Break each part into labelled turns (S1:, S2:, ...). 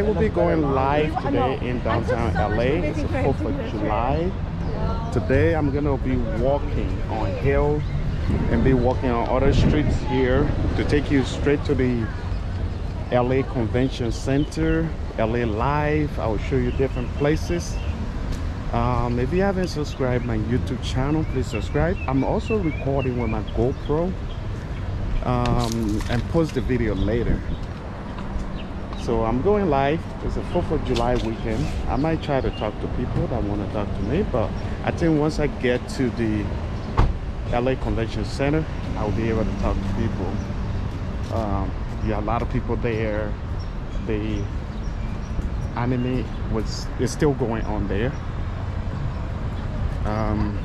S1: I will be going live today in downtown LA. It's the 4th of July. Today I'm gonna be walking on Hill and be walking on other streets here to take you straight to the LA Convention Center, LA Live. I will show you different places. Um, if you haven't subscribed my YouTube channel, please subscribe. I'm also recording with my GoPro um, and post the video later. So I'm going live. It's a 4th of July weekend. I might try to talk to people that want to talk to me, but I think once I get to the LA Convention Center, I'll be able to talk to people. Um, yeah, a lot of people there. The anime was is still going on there. Um,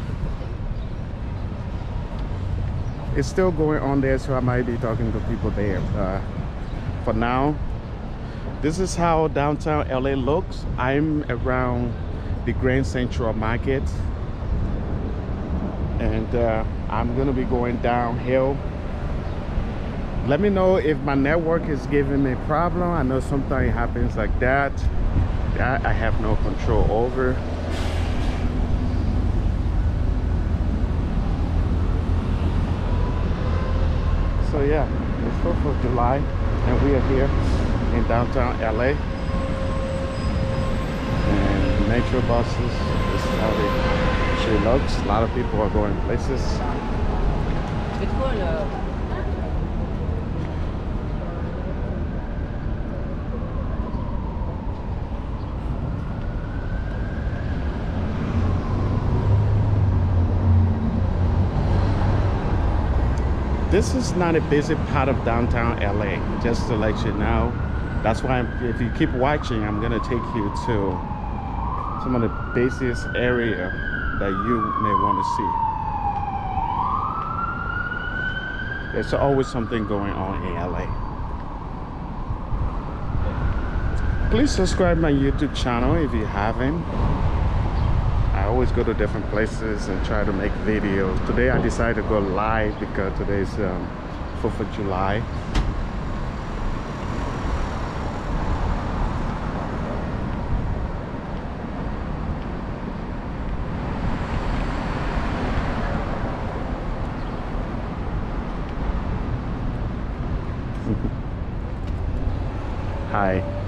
S1: it's still going on there, so I might be talking to people there. Uh, for now, this is how downtown LA looks. I'm around the Grand Central Market, and uh, I'm gonna be going downhill. Let me know if my network is giving me a problem. I know sometimes it happens like that. That I have no control over. so yeah it's 4th of July and we are here in downtown LA and metro buses this is how they actually looks a lot of people are going places. This is not a busy part of downtown LA just to let you know that's why I'm, if you keep watching I'm gonna take you to some of the busiest area that you may want to see there's always something going on in LA please subscribe my YouTube channel if you haven't I always go to different places and try to make videos. Today I decided to go live because today's um, 4th of July. Hi.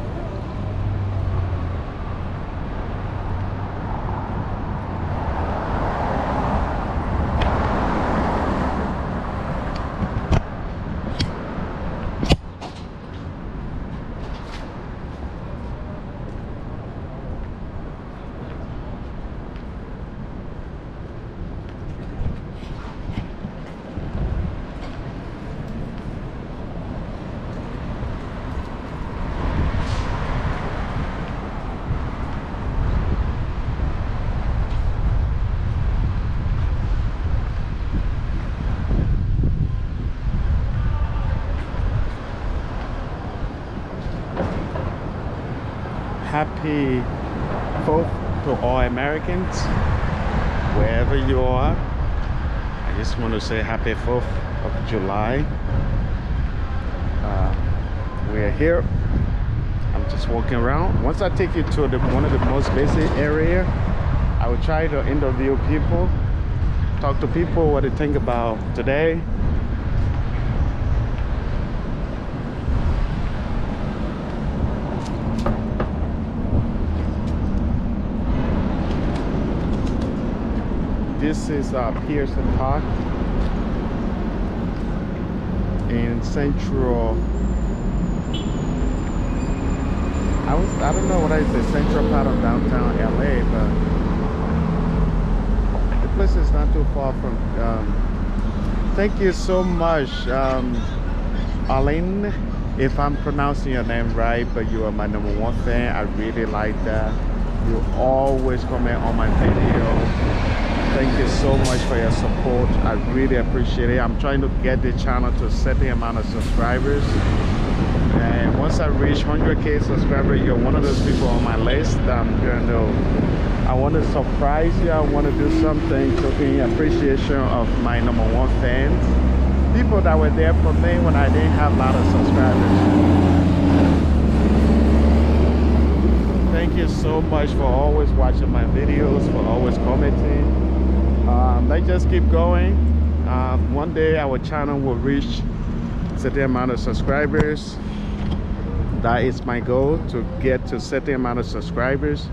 S1: Happy 4th to all Americans, wherever you are. I just want to say happy 4th of July. Uh, we're here. I'm just walking around. Once I take you to the, one of the most busy area, I will try to interview people, talk to people what they think about today, this is uh, Pearson Park. In central I was I don't know what I say central part of downtown LA but the place is not too far from um, thank you so much um, Arlene if I'm pronouncing your name right but you are my number one fan. I really like that. You always comment on my video thank you so much for your support. I really appreciate it. I'm trying to get the channel to a certain amount of subscribers. And once i reach 100k subscribers you're one of those people on my list i'm gonna i want to surprise you. I want to do something to in appreciation of my number one fans people that were there for me when i didn't have a lot of subscribers. Thank you so much for always watching my videos, for always commenting. Um, let's just keep going. Um, one day our channel will reach certain amount of subscribers. That is my goal to get to certain amount of subscribers.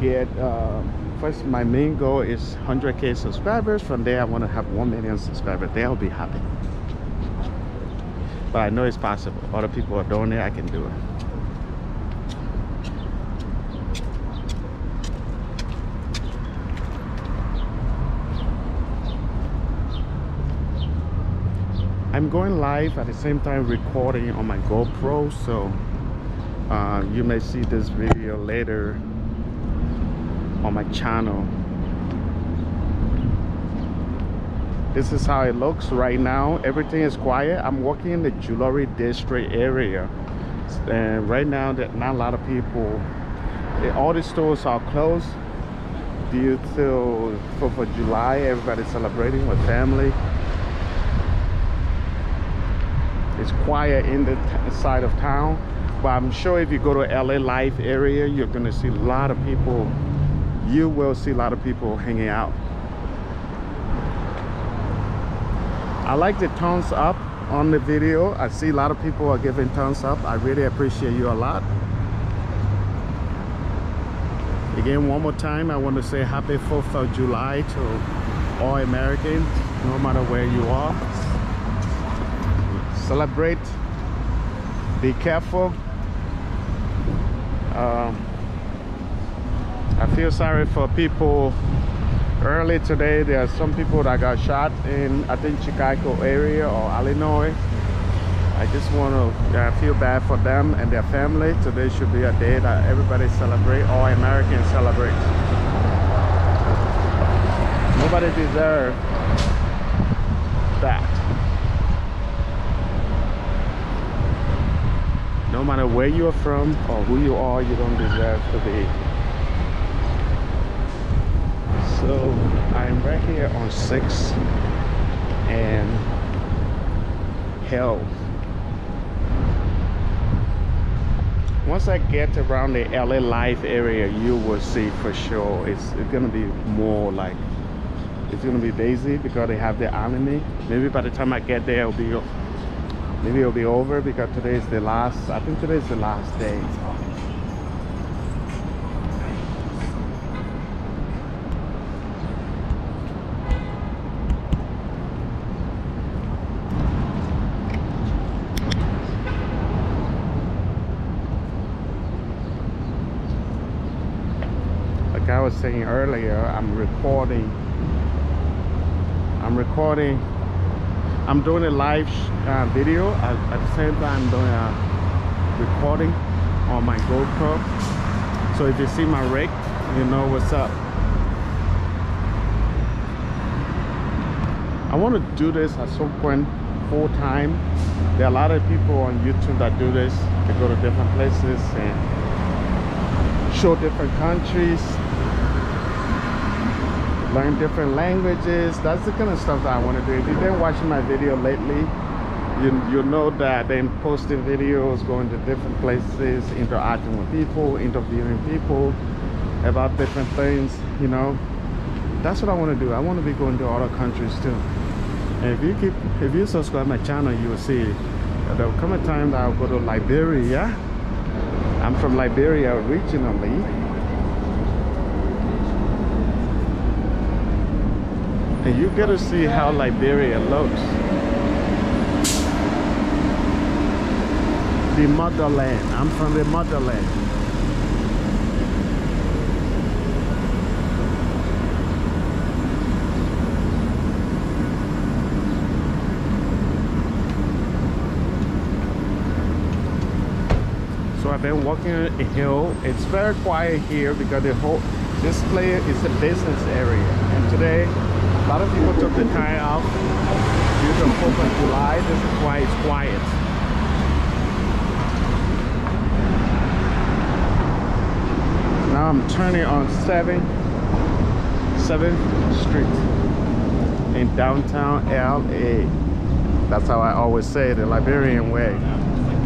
S1: Get uh, first my main goal is 100k subscribers. From there I want to have 1 million subscribers. They'll be happy. But I know it's possible. Other people are doing it. I can do it. I'm going live at the same time recording on my GoPro so uh, you may see this video later on my channel. This is how it looks right now. Everything is quiet. I'm walking in the jewelry district area. And right now that not a lot of people. All the stores are closed due to 4th of July. Everybody's celebrating with family it's quiet in the side of town but i'm sure if you go to LA Live area you're gonna see a lot of people you will see a lot of people hanging out. I like the thumbs up on the video. I see a lot of people are giving thumbs up. I really appreciate you a lot. Again one more time i want to say happy 4th of july to all americans no matter where you are celebrate be careful. Um, I feel sorry for people. Early today there are some people that got shot in I think Chicago area or Illinois. I just want to feel bad for them and their family. Today should be a day that everybody celebrate all Americans celebrate. Nobody deserves that no matter where you are from or who you are you don't deserve to be so i'm right here on 6 and Hill. Once i get around the LA Live area you will see for sure it's, it's gonna be more like it's gonna be busy because they have the anime maybe by the time i get there it'll be maybe it'll be over because today is the last i think today is the last day. Like i was saying earlier i'm recording. I'm recording I'm doing a live uh, video. At, at, the same time I'm doing a recording on my GoPro. So if you see my rig you know what's up. I want to do this at some point full time. There are a lot of people on YouTube that do this. They go to different places and show different countries learn different languages. That's the kind of stuff that i want to do. If you've been watching my video lately you you know that i'm posting videos going to different places interacting with people interviewing people about different things you know? That's what i want to do. I want to be going to other countries too. And if you keep if you subscribe my channel you will see there'll come a time that i'll go to liberia. I'm from liberia originally and you gotta see how Liberia looks. The motherland. I'm from the motherland. So I've been walking a hill. It's very quiet here because the whole this place is a business area. And today lot of people took the time off due to 4th of July. This is why it's quiet. Now I'm turning on 7th 7th Street in downtown LA. That's how I always say the Liberian way.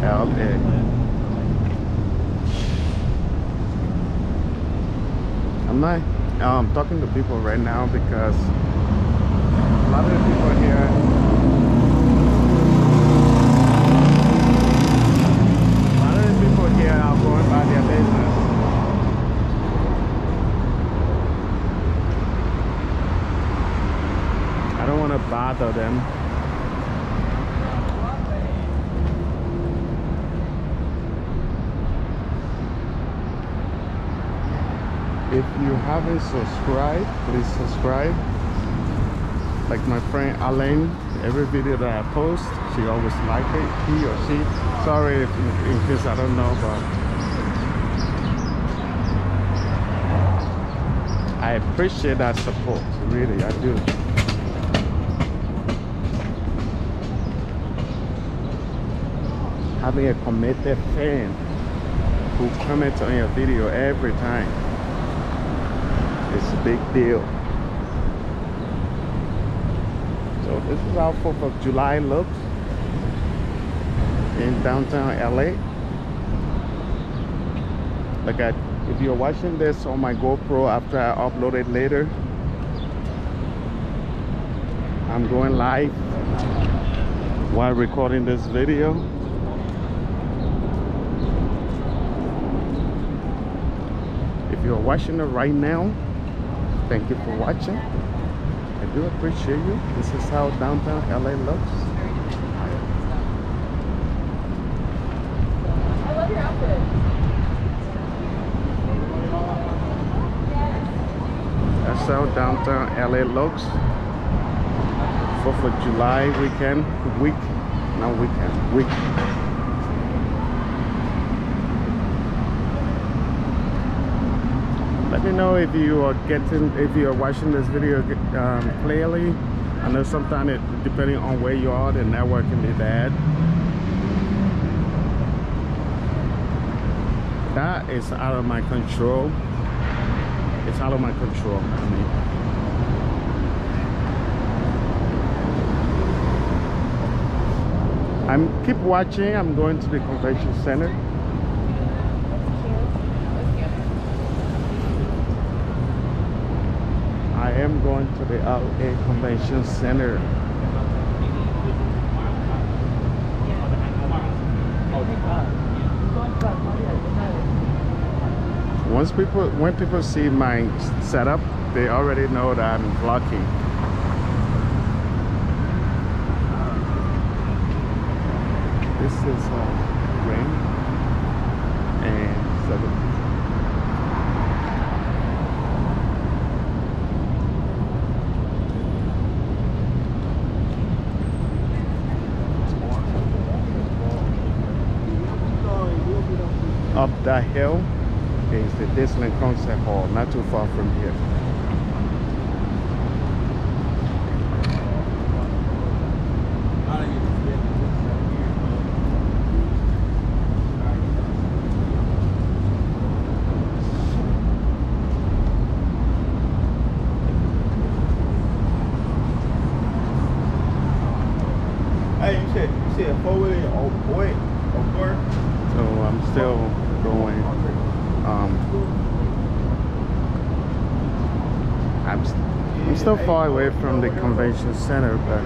S1: LA. I'm not um, talking to people right now because the people here the people here are going their business. I don't want to bother them. if you haven't subscribed please subscribe like my friend Alain every video that I post she always like it he or she sorry if in case I don't know but I appreciate that support really I do having a committed fan who comments on your video every time it's a big deal. So this is how 4th of July looks in downtown LA. Like I, if you're watching this on my GoPro after I upload it later, I'm going live while recording this video. If you're watching it right now, thank you for watching do appreciate you. This is how downtown la looks.
S2: I love your outfit.
S1: that's how downtown la looks. 4th of july weekend week not weekend week me know if you are getting if you are watching this video um, clearly. I know sometimes it depending on where you are the network can be bad. That is out of my control. It's out of my control i mean. I'm keep watching. I'm going to the convention center I am going to the LA Convention Center. Once people, when people see my setup, they already know that I'm vlogging. This is uh, rain and seven. up that hill is the Disneyland Concert Hall, not too far from here.
S3: Hey, you said you said four wheel or boy or four?
S1: So I'm still going. Um, I'm, st- I'm still far away from the convention center, but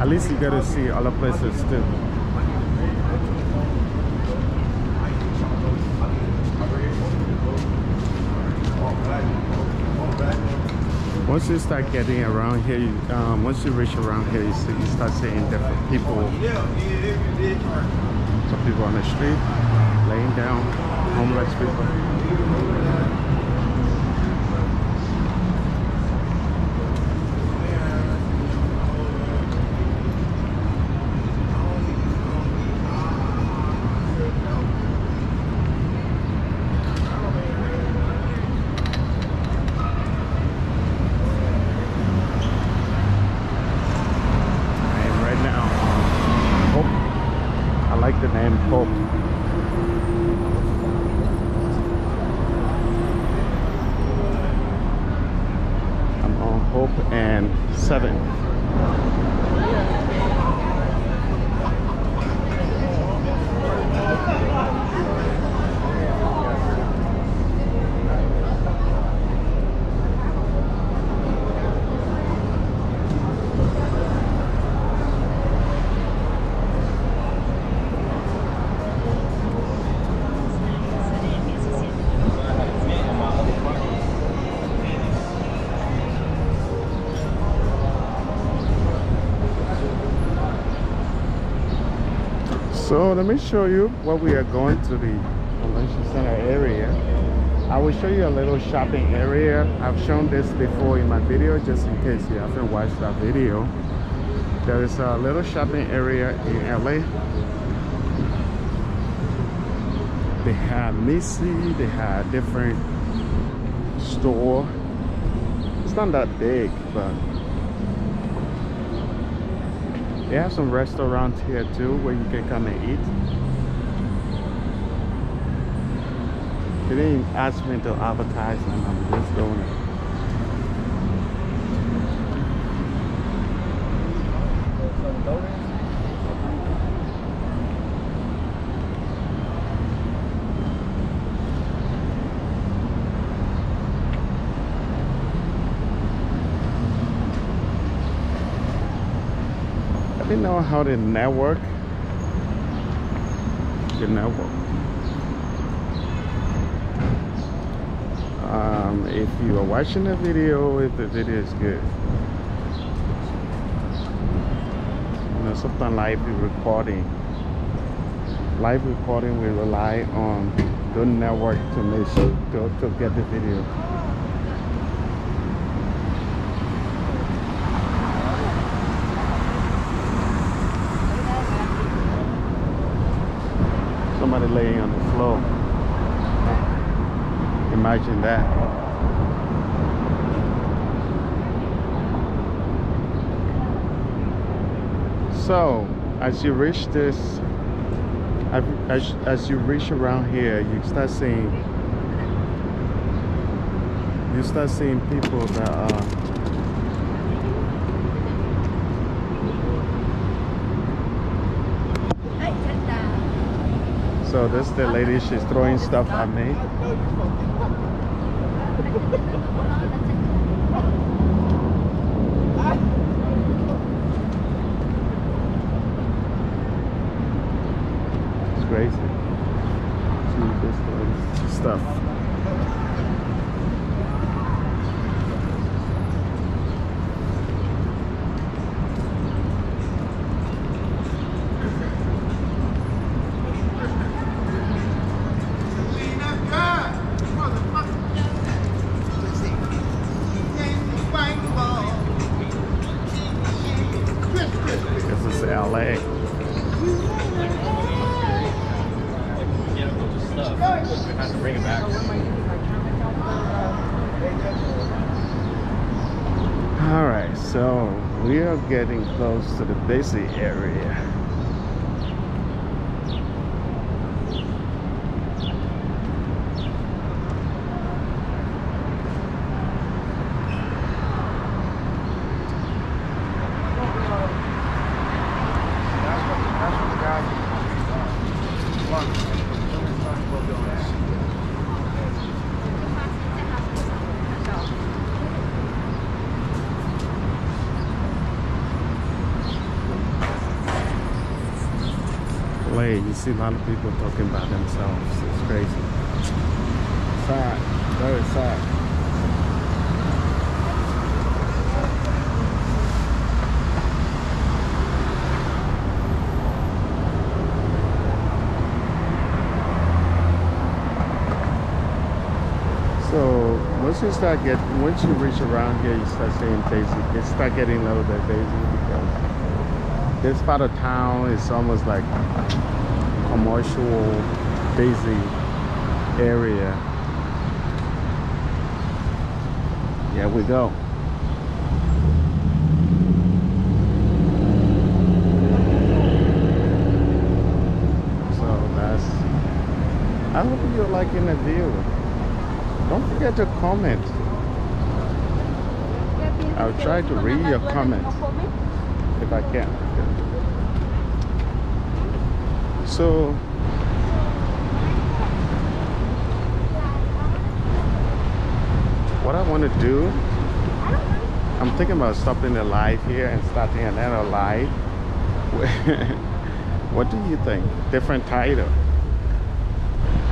S1: at least you got to see other places too. Once you start getting around here, you, um, once you reach around here, you, see, you start seeing different people some people on the street laying down homeless people and right now hope i like the name hope I'm on Hope and Seven. So let me show you what we are going to the convention center area. I will show you a little shopping area. I've shown this before in my video just in case you haven't watched that video. There is a little shopping area in LA. They have Missy, they have different store. It's not that big, but they have some restaurants here too where you can come and eat. They didn't ask me to advertise them, I'm just doing it. Didn't know how to network? The network. Um, if you are watching the video if the video is good. You know sometimes live recording. Live recording we rely on the network to make sure to, to get the video somebody laying on the floor. Imagine that. So, as you reach this, as, as you reach around here, you start seeing, you start seeing people that are So this is the lady, she's throwing stuff at me. Close to the busy area. You see a lot of people talking about themselves. It's crazy. Sad. Very sad. So once you start get once you reach around here you start seeing busy it start getting a little bit busy because this part of town is almost like commercial busy area. Here we go. So that's I hope you're liking the view. Don't forget to comment. I'll try to read your comments if I can. So what I want to do, I'm thinking about stopping the live here and starting another live. what do you think? Different title.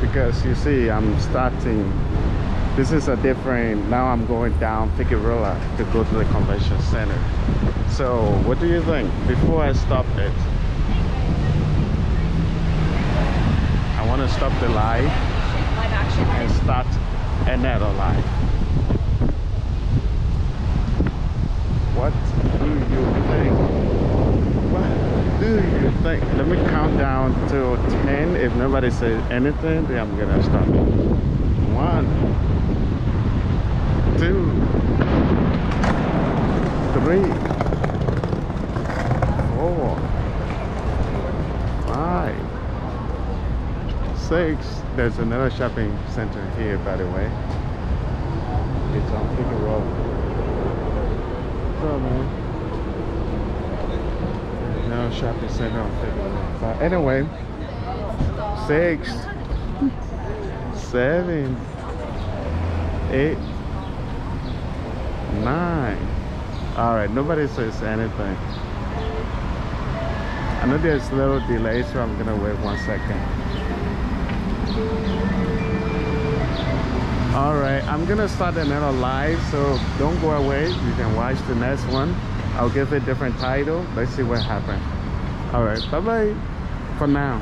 S1: Because you see, I'm starting, this is a different, now I'm going down Figueroa to go to the convention center. So what do you think? Before I stop it, stop the
S2: action.
S1: and start another live. What do you think? What do you think? Let me count down to 10. If nobody says anything, then I'm gonna stop. One, two, three, 6 there's another shopping center here by the way it's on Figueroa so man there's no shopping center on but anyway six, seven, eight, nine. All right. nobody says anything I know there's a little delay, so I'm gonna wait one second. All right, I'm gonna start another live, so don't go away. You can watch the next one. I'll give it a different title. Let's see what happens. All right, bye bye for now.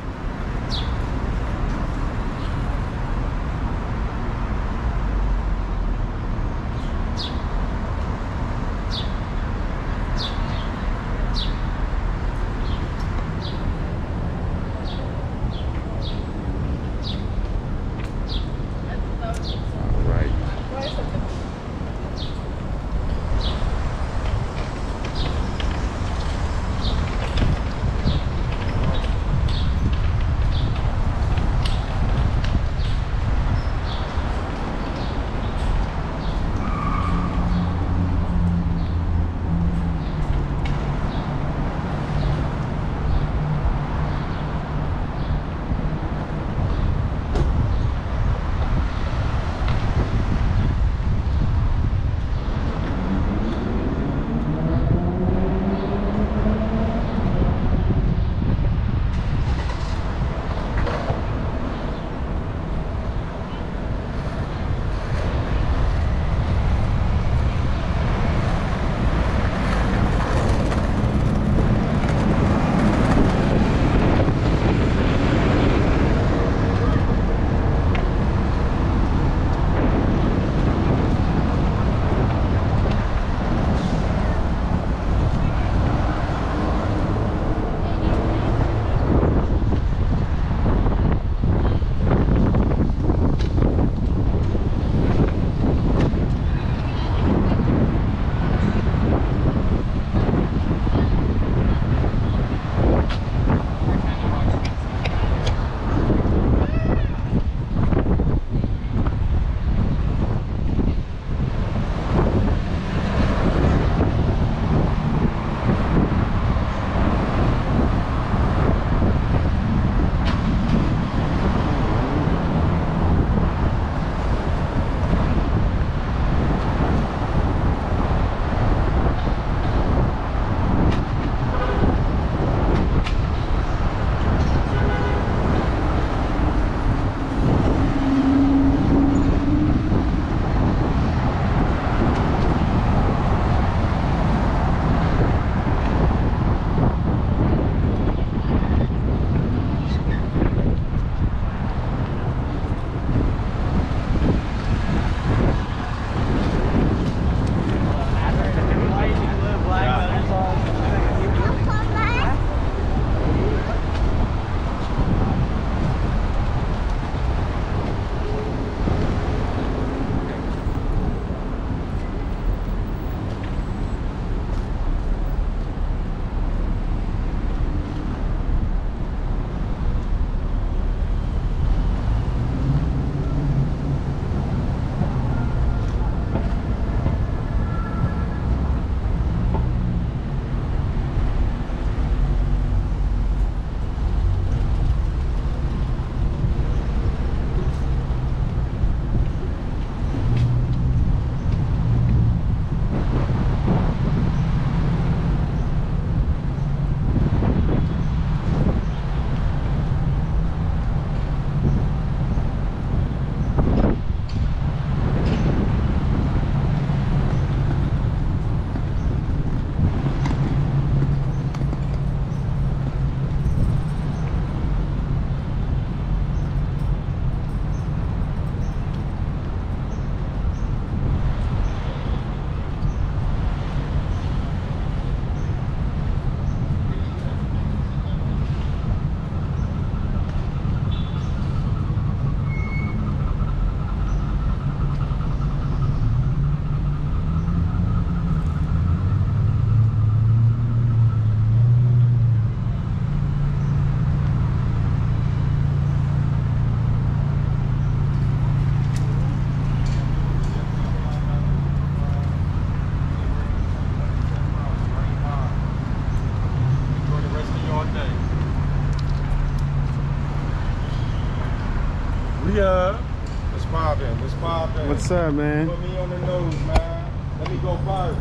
S3: What's
S1: up, man?
S3: Put me on the nose, man. Let me go buy it.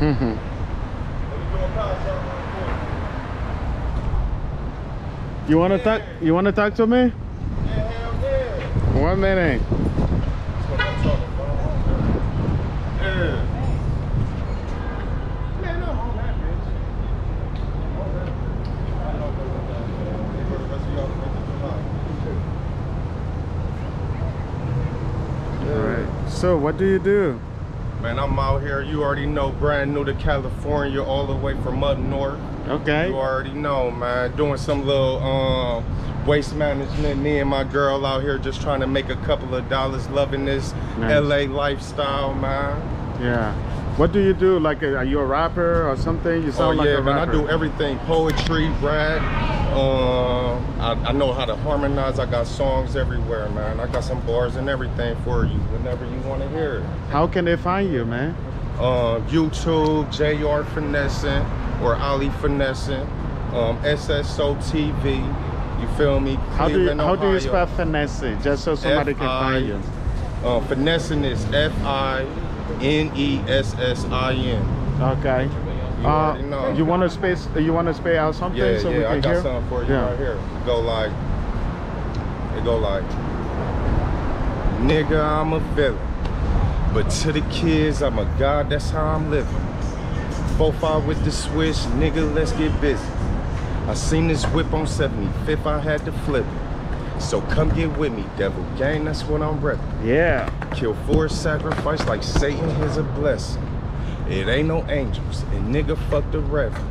S1: Mhm.
S3: Let me go
S1: you wanna talk? You wanna talk to me?
S3: Yeah, hell yeah.
S1: One minute.
S3: That's what I'm talking about. Yeah. Man, I'm on that, bitch. I'm on that. I know about that. For the rest of y'all, Fourth of July.
S1: All right. So, what do you do?
S3: Man, I'm out here. You already know, brand new to California, all the way from up north.
S1: Okay.
S3: You already know, man. Doing some little um, waste management. Me and my girl out here just trying to make a couple of dollars, loving this
S1: Nice.
S3: LA lifestyle, man.
S1: Yeah. What do you do? Like, are you a rapper or something? You
S3: Oh
S1: sound like
S3: yeah,
S1: a
S3: man.
S1: rapper.
S3: I do everything: poetry, rap. Um, I, I know how to harmonize. I got songs everywhere, man. I got some bars and everything for you whenever you want to hear it.
S1: How can they find you, man?
S3: um, YouTube, JR Finessing or Ali Finessing, um, SSO TV. You feel me?
S1: How do you, how do you spell finesse? Just so somebody can find you.
S3: Uh, finessing is F I N E S S I N.
S1: Okay.
S3: You
S1: Uh,
S3: know.
S1: you want to space? You want to spell out something
S3: Yeah,
S1: so we
S3: yeah, I
S1: can
S3: got
S1: hear?
S3: something for you
S1: Yeah.
S3: right here. It go like, it go like, nigga, I'm a villain. But to the kids, I'm a god, that's how I'm living. 4-5 with the switch, nigga, let's get busy. I seen this whip on 75th, I had to flip it. So come get with me, devil gang, that's what I'm repping.
S1: Yeah.
S3: Kill for sacrifice like Satan is a blessing. It ain't no angels, and nigga fuck the reverend.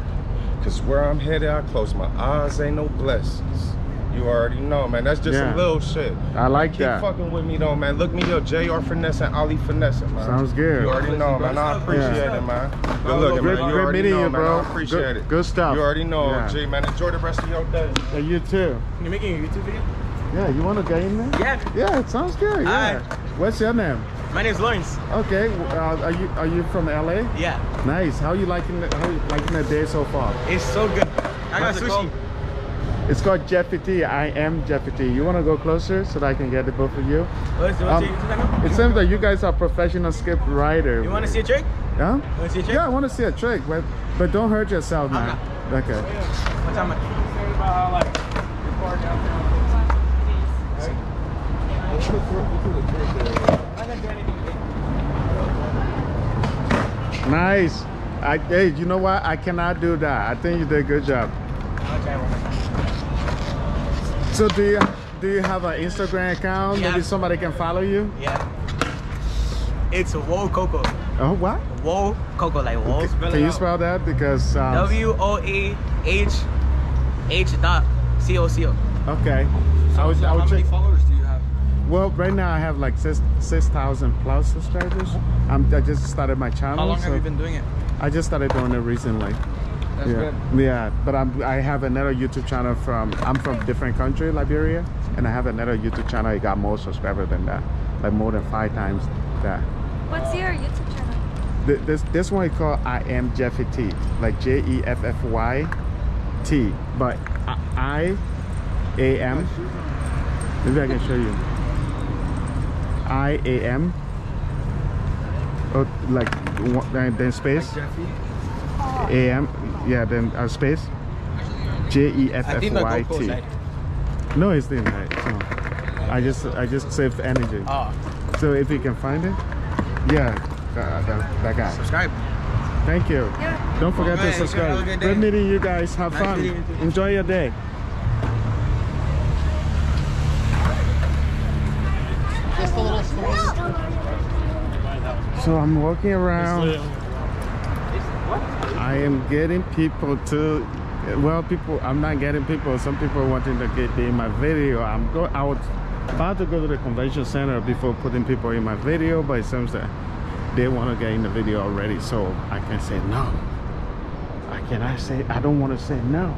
S3: Cause where I'm headed, I close my eyes, ain't no blessings. You already know, man. That's just
S1: Yeah.
S3: some little shit.
S1: I like that.
S3: Keep fucking with me though, man. Look me up, JR Finesse and Ali Finesse, man.
S1: Sounds good.
S3: You already know, man. I appreciate
S1: Yeah.
S3: it, man. Good looking,
S1: Great,
S3: man. You
S1: great
S3: already
S1: meeting
S3: know,
S1: you,
S3: man.
S1: bro.
S3: I appreciate
S1: good,
S3: it.
S1: Good stuff.
S3: You already know,
S1: Yeah.
S3: G, man. Enjoy the rest of your day.
S1: Yeah, you too.
S2: You're making a YouTube video?
S1: Yeah, you want to get in there?
S2: Yeah.
S1: Yeah, it sounds good. Yeah.
S2: Hi.
S1: What's your name?
S2: My name's Lawrence.
S1: Okay. Uh, are you are you from LA?
S2: Yeah.
S1: Nice. How you liking the, how you liking the day so far?
S2: It's so good. I got sushi.
S3: called?
S1: It's called Jeffy T. I am Jeffy T. You want to go closer so that I can get the both of you?
S2: What's, what's
S1: Um,
S2: your YouTube channel?
S1: It seems that you guys are professional skip writer.
S2: You want to see a trick?
S1: Yeah.
S2: Want to see a trick?
S1: Yeah, I want to see a trick, but but don't hurt yourself,
S2: I'm
S1: man. Okay.
S2: What time? about how like far downtown.
S1: Nice. I hey, you know what? I cannot do that. I think you did a good job. Okay. So do you do you have an Instagram account?
S2: Yeah.
S1: Maybe somebody can follow you?
S2: Yeah. It's Wo Coco.
S1: Oh what?
S2: Wo Coco, like Wo. Spell
S1: Can
S2: it
S1: you
S2: out.
S1: spell that? Because um,
S2: W O A H H dot C O C O.
S1: Okay. I would, I
S4: How
S1: would
S4: many
S1: check.
S4: followers do you have?
S1: Well, right now I have like six six thousand plus subscribers. I'm, I just started my channel.
S4: How long
S1: so
S4: have you been doing it?
S1: I just started doing it recently.
S4: That's
S1: yeah,
S4: good.
S1: yeah. But I'm I have another YouTube channel from I'm from different country, Liberia, and I have another YouTube channel. I got more subscribers than that, like more than five times that.
S5: What's your YouTube channel?
S1: Th- This this one is called I am Jeffy T, like J E F F Y T, but I A M. Maybe I can show you. I A M. Oh, like then, then space.
S4: Jeffy?
S1: A M. Yeah, then uh, space. J E F
S2: I
S1: F
S2: think the
S1: Y
S2: GoPro's
S1: T.
S2: right.
S1: No, it's the right. So I just I just saved energy.
S2: Oh,
S1: So if you can find it, yeah, that, that, that guy.
S2: subscribe.
S1: Thank you.
S5: Yeah.
S1: Don't forget
S2: Okay,
S1: to subscribe.
S2: have good
S1: Good meeting you guys. Have
S2: Nice
S1: fun.
S2: you.
S1: Enjoy your day. So I'm walking around. I am getting people to. Well, people. I'm not getting people. Some people wanting to get in my video. I'm go. I was about to go to the convention center before putting people in my video, but it seems that they want to get in the video already. So I can say no. I cannot say. I don't want to say no.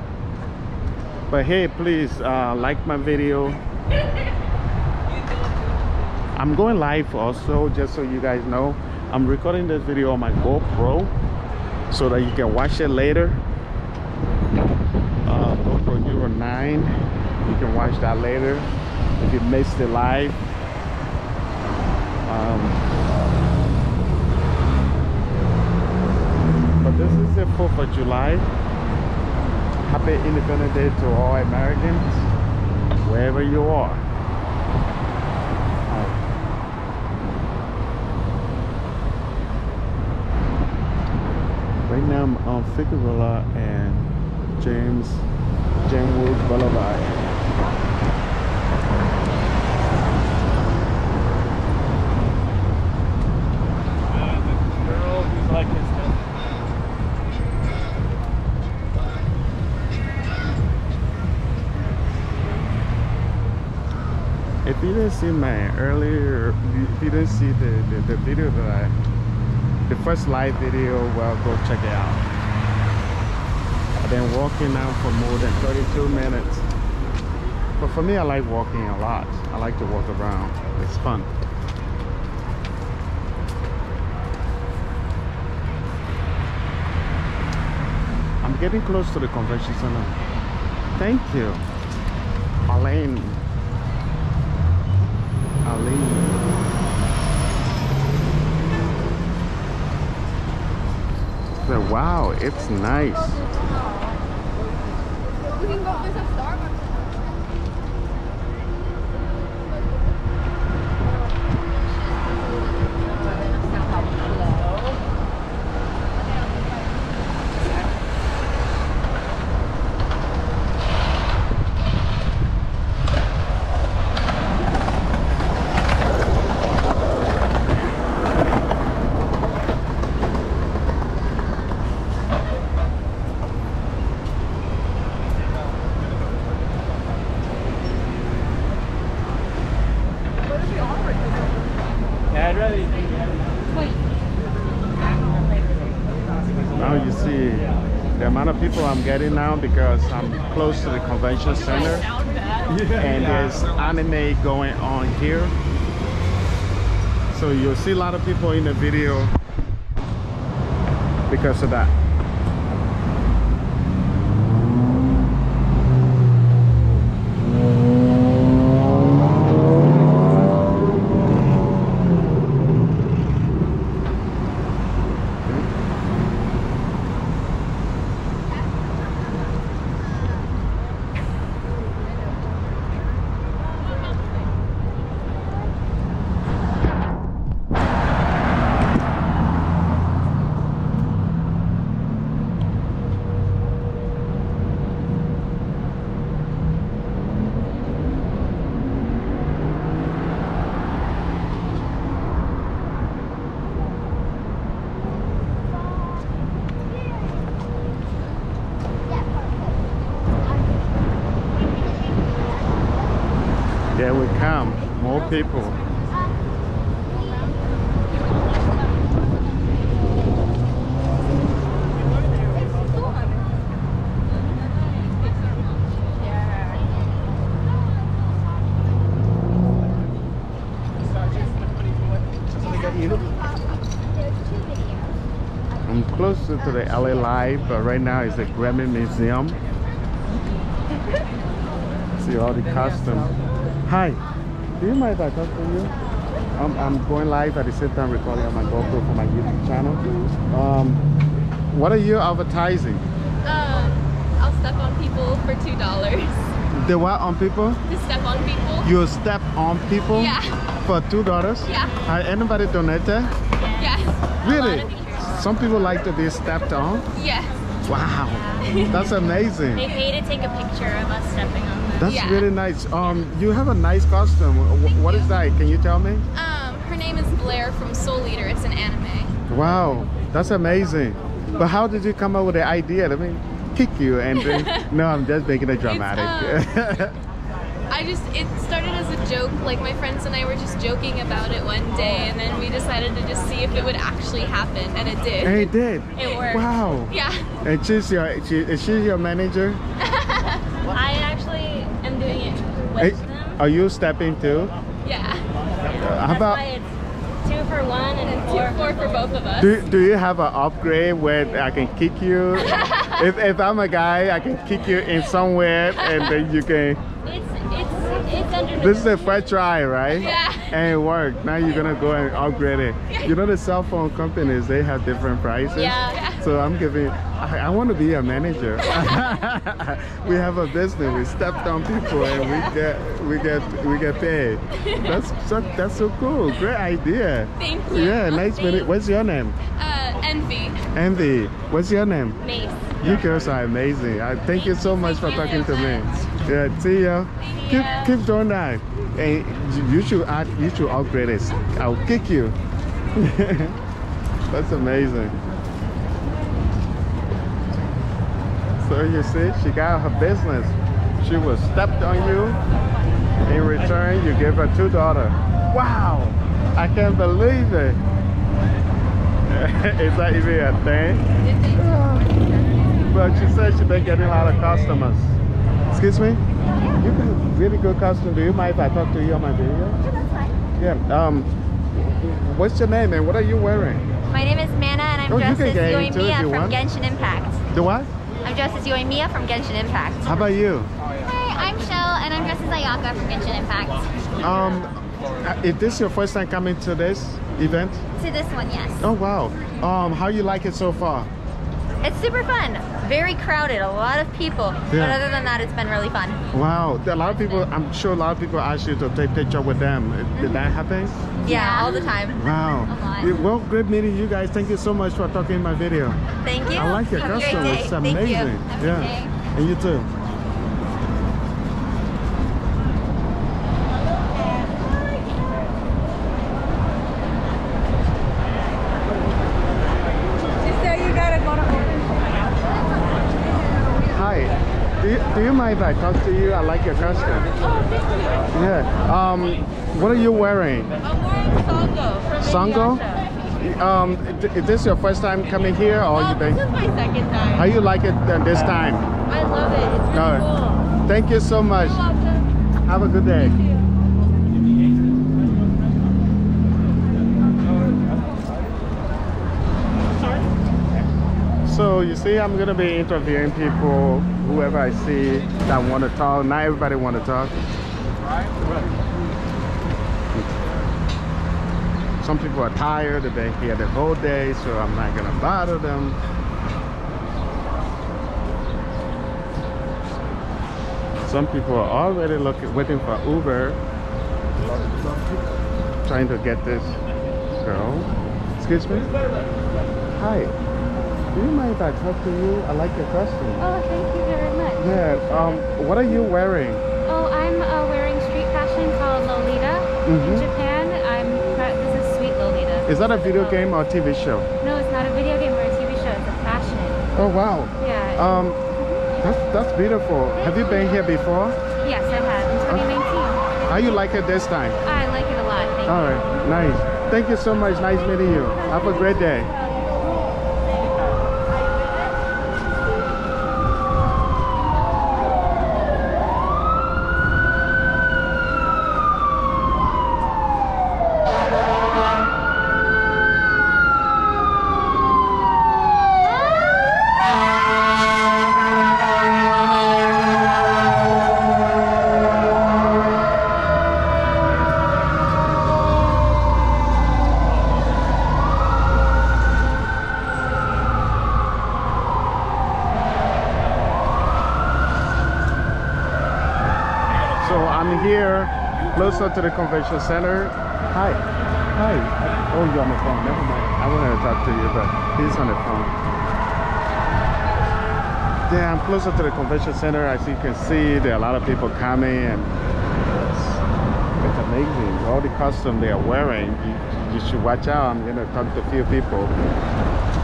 S1: But hey, please uh, like my video. I'm going live also, just so you guys know. I'm recording this video on my GoPro so that you can watch it later. Uh, GoPro Hero 9. You can watch that later. if you missed it live. Um, but this is the 4th of July. Happy Independence Day to all Americans, wherever you are. Uh, Right now I'm on Figueroa and James Boulevard.
S6: Who's like his
S1: If you didn't see my earlier, if you didn't see the, the, the video that I, the first live video, well, go check it out. I've been walking now for more than 32 minutes. But for me, I like walking a lot. I like to walk around. It's fun. I'm getting close to the convention center. Thank you. Marlene. Ali. Wow, it's nice.
S7: We can go, there's a Starbucks.
S6: Yeah, I'd rather you think
S1: Now you see the amount of people I'm getting now because I'm close to the convention center and there's anime going on here. So you'll see a lot of people in the video because of that. There we come, more people. I'm closer to the LA Live, but right now it's the Grammy Museum. See all the costumes. Hi, do you mind if I talk to you? I'm, I'm going live at the same time recording on my GoPro for my YouTube channel. Um, what are you advertising?
S7: Um, I'll step on people for two dollars.
S1: The what on people?
S7: To step on people.
S1: You step on people
S7: Yeah.
S1: for two dollars?
S7: Yeah.
S1: Has anybody donated?
S7: Yes.
S1: Really?
S7: A lot of teachers.
S1: Some people like to be stepped on.
S7: Yes.
S1: Wow, that's amazing.
S8: They pay to take a picture of us stepping on them.
S1: That's
S7: Yeah.
S1: really nice. Um, you have a nice costume. Wh- What is that? Can you tell me?
S7: Um, her name is Blair from Soul Eater. It's an anime.
S1: Wow, that's amazing. But how did you come up with the idea? Let me kick you and then, no, I'm just making it dramatic.
S7: I just it started as a joke. Like my friends and I were just joking about it one day, and then we decided to just see if it would actually happen, and it did.
S1: and it did.
S7: It worked.
S1: Wow.
S7: Yeah.
S1: And she's your, she, is she your manager?
S8: I actually am doing it
S1: Hey,
S8: with them.
S1: Are you stepping too?
S7: Yeah.
S1: Uh, how about?
S8: it's two for one and,
S7: And
S8: four
S7: two, four for both of us.
S1: Do, do you have an upgrade where I can kick you? if, if I'm a guy, I can kick you in somewhere and then you can. This is the first try, right?
S5: Yeah.
S1: And it worked. Now you're gonna go and upgrade it. You know the cell phone companies, they have different prices.
S4: Yeah.
S1: So I'm giving. I, I want to be a manager. we have a business. We step on people and we get we get we get paid. That's so, that's so cool. Great idea.
S5: Thank you.
S1: Yeah, nice meeting. What's your name?
S5: Uh, envy.
S1: Envy. What's your name?
S4: Mace.
S1: You girls are amazing. I thank you so much for talking to me. Yeah, see ya. Keep
S5: ya.
S1: keep doing that. And you- you should add you should upgrade it. I'll kick you. That's amazing. So you see, she got her business. She was stepped on you. In return, you gave her two dollars. Wow! I can't believe it. Is that even a thing? But she said she's been getting a lot of customers. Excuse me? You got really good customer. Do you mind if I talk to you on my video? Yeah. Um, what's your name and what are you wearing?
S9: My name is Mana and I'm
S1: Oh,
S9: dressed as
S1: get into it
S9: Yoimiya from
S1: want.
S9: Genshin Impact.
S1: The what?
S9: I'm dressed as Yoimiya from Genshin Impact.
S1: How about you?
S9: Hi, I'm Shell and I'm dressed as Ayaka from Genshin Impact.
S1: Um, is this your first time coming to this event?
S9: To this one, yes.
S1: Oh wow. Um, how you like it so far?
S9: It's super fun. Very crowded, a lot of people.
S1: Yeah.
S9: But other than that, it's been really fun.
S1: Wow. A lot of people. I'm sure a lot of people ask you to take picture with them. Did mm-hmm. that happen?
S9: Yeah, all the time.
S1: Wow. Well, great meeting you guys. Thank you so much for talking in my video.
S9: Thank you.
S1: I like your
S9: Have a great
S1: costume. It's amazing. Yeah. And you too. Hi. Do you, I talk to you? I like your costume.
S5: Oh, thank you.
S1: Yeah. Um, what are you wearing?
S5: I'm wearing from
S1: Sango? Um, is this your first time coming here or you been?
S5: this is my second time.
S1: How you like it uh, this time?
S5: I love it. It's really
S1: All right.
S5: cool.
S1: Thank you so much. Have a good day. So you see, I'm gonna be interviewing people, whoever I see that want to talk. Not everybody want to talk. Some people are tired, they've been here the whole day, so I'm not gonna bother them. Some people are already looking, waiting for Uber, trying to get this girl. Excuse me. Hi. Do you mind if I talk to you? I like your costume.
S4: Oh, thank you very much.
S1: Yeah. Um. What are you wearing?
S4: Oh, I'm uh, wearing street fashion called Lolita
S1: Mhm.
S4: in Japan. I'm this is Sweet Lolita.
S1: Is that a video game or TV show?
S4: No, it's not a video game or a TV show. It's a fashion.
S1: Oh wow.
S4: Yeah.
S1: Um. That's that's beautiful. Have you been here before?
S4: yes, I have in 2019.
S1: How you like it this time?
S4: I like it a lot. Thank
S1: All
S4: you.
S1: right. Nice. Thank you so much. Nice meeting you. Have a great day. So I'm here closer to the convention center. Hi. Hi. Oh, you're on the phone. Never mind. I wanted to talk to you, but he's on the phone. Yeah, I'm closer to the convention center. As you can see, there are a lot of people coming and it's, it's amazing. All the costume they are wearing, you, you should watch out. I'm gonna talk to a few people.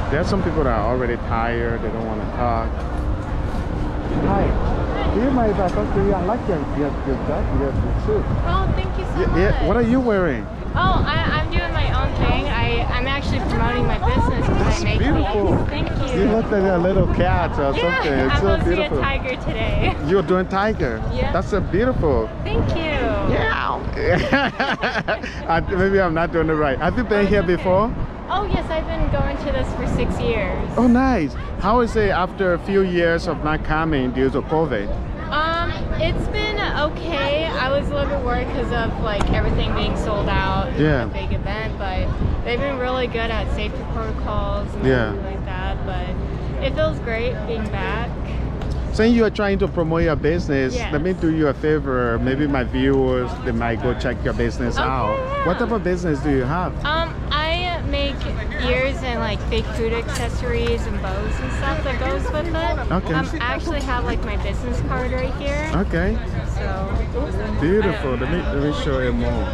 S1: There are some people that are already tired. They don't want to talk. Hi. Do you mind if I talk to you? I like your your your your, your suit.
S5: Oh, thank you so
S1: Yeah,
S5: much.
S1: yeah. What are you wearing?
S10: Oh, I, I'm doing my own thing. I, I'm actually promoting my business because
S1: That's
S10: I make
S1: beautiful.
S10: these. Thank you.
S1: You look like a little cat or
S10: yeah,
S1: something. It's
S10: I'm
S1: so beautiful.
S10: a tiger today.
S1: You're doing tiger.
S10: Yeah.
S1: That's a beautiful.
S10: Thank you.
S1: Yeah. I, maybe I'm not doing it right. Have you been oh, here before?
S10: Oh yes, I've been going to this for six years.
S1: Oh, nice. How is it after a few years of not coming due to COVID?
S10: Um, it's been okay. Little bit worried because of like everything being sold out.
S1: Yeah.
S10: A big event, but they've been really good at safety protocols and
S1: Yeah.
S10: everything like that. But it feels great being back.
S1: Saying you are trying to promote your business,
S10: Yes.
S1: let me do you a favor. Maybe my viewers, they might go check your business
S10: Okay,
S1: out.
S10: yeah.
S1: What type of business do you have?
S10: Um, I make ears and like fake food accessories and bows and stuff that goes with it.
S1: Okay.
S10: Um, I actually have like my business card right here.
S1: Okay, beautiful. Let me let me show you more.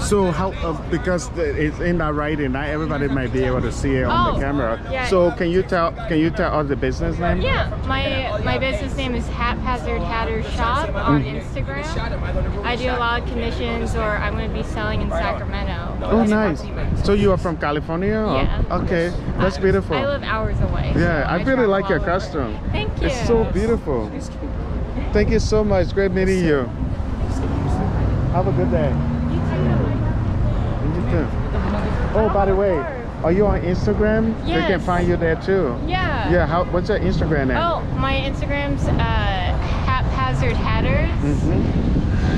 S1: So how uh, because it's in that writing, not everybody might be able to see it on the
S10: Oh,
S1: camera.
S10: yeah.
S1: So can you tell can you tell us the business name?
S10: Yeah, my my business name is Haphazard Hatter Shop on
S1: Mm.
S10: Instagram. I do a lot of commissions, or I'm going to be selling in Sacramento.
S1: Oh, nice. So you are from California? or-
S10: Yeah.
S1: Okay, that's beautiful.
S10: I live hours away.
S1: Yeah,
S10: so
S1: I really like your costume.
S10: Thank you.
S1: It's so beautiful. Thank you so much. Great meeting you. Have a good day.
S10: You too.
S1: You too. Oh, by the way, are you on Instagram? Yes. They can find you there too.
S10: Yeah.
S1: Yeah. How? What's your Instagram name?
S10: Oh, my Instagram's uh, Haphazard Hatters.
S1: hmm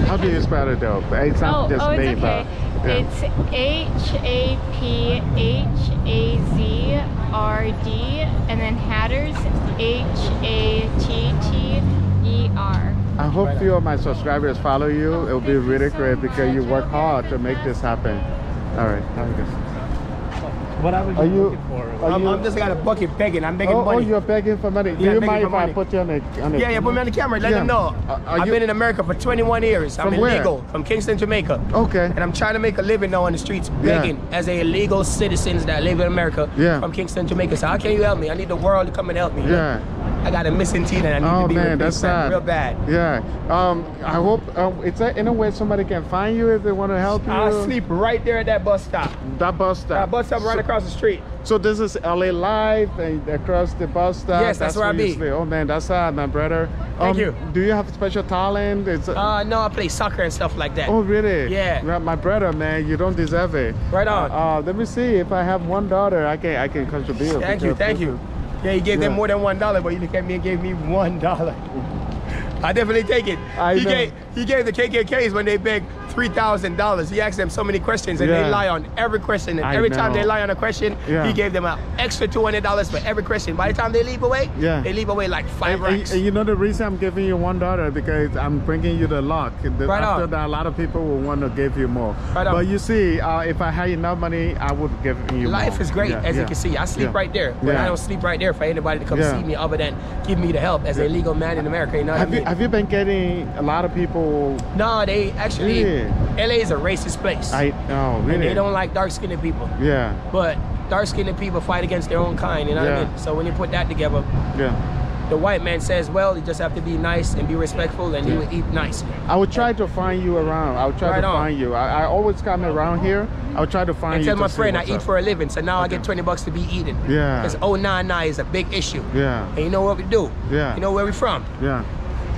S1: How do you spell it though? It's not
S10: Oh,
S1: just
S10: oh,
S1: me,
S10: it's okay.
S1: yeah.
S10: It's H A P H A Z R D, and then Hatters H A T T E R.
S1: I hope few of my subscribers follow you.
S10: Oh,
S1: It'll be
S10: thank you
S1: really
S10: so
S1: great
S10: much.
S1: because you work hard to make this happen. All right. Have a good.
S11: What I was
S1: Are you? Are
S2: I'm,
S1: you?
S2: I'm just got a bucket begging. I'm begging
S1: oh, oh,
S2: money.
S1: you're begging for money. Do
S2: Yeah,
S1: you mind
S2: for
S1: if I put you on the on the?
S2: yeah, yeah, put me on the camera. Let
S1: Yeah.
S2: them know.
S1: Are- are
S2: I've
S1: you-
S2: been in America for 21 years. I'm
S1: From where?
S2: from Kingston, Jamaica.
S1: Okay.
S2: And I'm trying to make a living now on the streets
S1: Yeah.
S2: begging as a illegal citizens that live in America
S1: Yeah.
S2: from Kingston, Jamaica. So how can you help me? I need the world to come and help me.
S1: Yeah.
S2: I got a missing teeth and I need
S1: Oh
S2: to be
S1: man,
S2: replaced
S1: that's sad.
S2: real bad.
S1: Yeah. Um, I hope. Um, is there any way somebody can find you if they want to help you?
S2: I'll sleep right there at that bus stop.
S1: That bus stop.
S2: That bus stop right
S1: So-
S2: across the street.
S1: So this is LA Live and across the bus stop.
S2: Yes, that's where I
S1: you
S2: be.
S1: Oh man, that's sad, my brother.
S2: Thank
S1: Um,
S2: you.
S1: Do you have special talent? It's,
S2: Uh, no, I play soccer and stuff like that.
S1: oh really?
S2: yeah.
S1: My brother, man, you don't deserve it.
S2: Right on.
S1: Uh, let me see if I have one daughter, I can I can contribute.
S2: Thank you, thank you. Yeah, you gave them more than one dollar, but you look at me and gave me one dollar. I definitely take it.
S1: I
S2: he
S1: know.
S2: gave he gave the KKKs when they begged three thousand dollars. He asked them so many questions and
S1: Yeah.
S2: they lie on every question. And
S1: I
S2: every time they lie on a question,
S1: Yeah.
S2: he gave them an extra two hundred dollars for every question. By the time they leave away,
S1: Yeah.
S2: they leave away like five
S1: And,
S2: racks.
S1: and you know the reason I'm giving you one because I'm bringing you the luck.
S2: Right
S1: After
S2: on.
S1: that, a lot of people will want to give you more.
S2: Right on.
S1: but you see, uh, if I had enough money, I would give you
S2: Life
S1: more.
S2: is great,
S1: Yeah,
S2: as you can see. I sleep right there, but
S1: Yeah.
S2: I don't sleep right there for anybody to come see me other than give me the help as a legal man in America. You know
S1: Have
S2: I
S1: you
S2: mean?
S1: have you been getting a lot of people?
S2: No, they actually
S1: Really?
S2: LA is a racist place.
S1: I oh
S2: and
S1: really?
S2: they don't like dark skinned people.
S1: Yeah,
S2: But dark skinned people fight against their own kind, you know what
S1: Yeah.
S2: I mean? So when you put that together,
S1: yeah.
S2: the white man says, well, you just have to be nice and be respectful and you will eat nice.
S1: I would try to find you around. I would try
S2: Right
S1: to
S2: on.
S1: find you. I, I always come around here. I would try to find
S2: And
S1: you.
S2: tell my friend I eat
S1: up.
S2: for a living, so now I get 20 bucks to be eating.
S1: Yeah.
S2: Because 099 is a big issue.
S1: Yeah,
S2: And you know what we do?
S1: Yeah.
S2: You know where we from?
S1: yeah.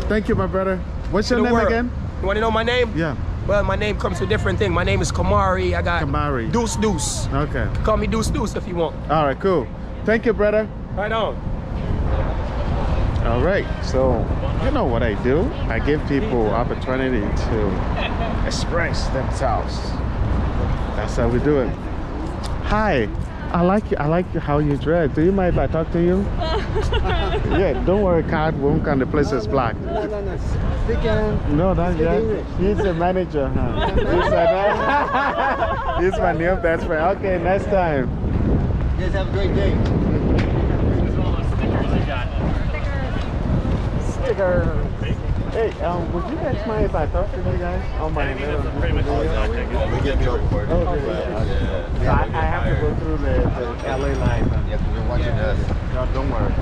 S1: Thank you, my brother. What's your name
S2: world.
S1: again?
S2: You want to know my name?
S1: Yeah,
S2: Well, my name comes to a different thing. My name is Kamari. I got
S1: Kamari.
S2: Deuce Deuce.
S1: Okay.
S2: Call me Deuce Deuce if you want.
S1: All right, cool. Thank you, brother.
S2: Right on.
S1: All right, so you know what I do? I give people opportunity to express themselves. That's how we do it. Hi, I like you. I like how you dress. Do you mind if I talk to you? yeah, don't worry, card won't come. The place is black.
S11: No, no, no. Speak, um,
S1: No, not
S11: Speak
S1: He's the manager. Huh? He's, my, he's my new best friend. Okay, next time.
S11: you guys have a great day.
S1: Sticker. Hey, um, would you guys mind if I talk to you guys on my little video?
S3: We get your recording.
S1: Oh, really? So I, I have to go through the, the LA line.
S3: Yeah, because we're watching us.
S1: No, don't worry.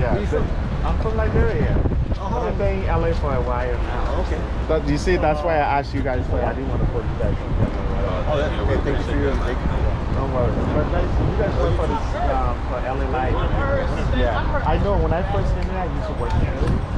S1: Yeah. so- I'm from Liberia. I've been in LA for a while now.
S11: Okay.
S1: But you see, that's why I asked you guys for I didn't want to put you guys together.
S11: Oh, that's okay. Thank you for your take.
S1: Don't worry. But guys, you guys work for this um, for LA Live. Yeah. I know when I first came here, I used to work here. And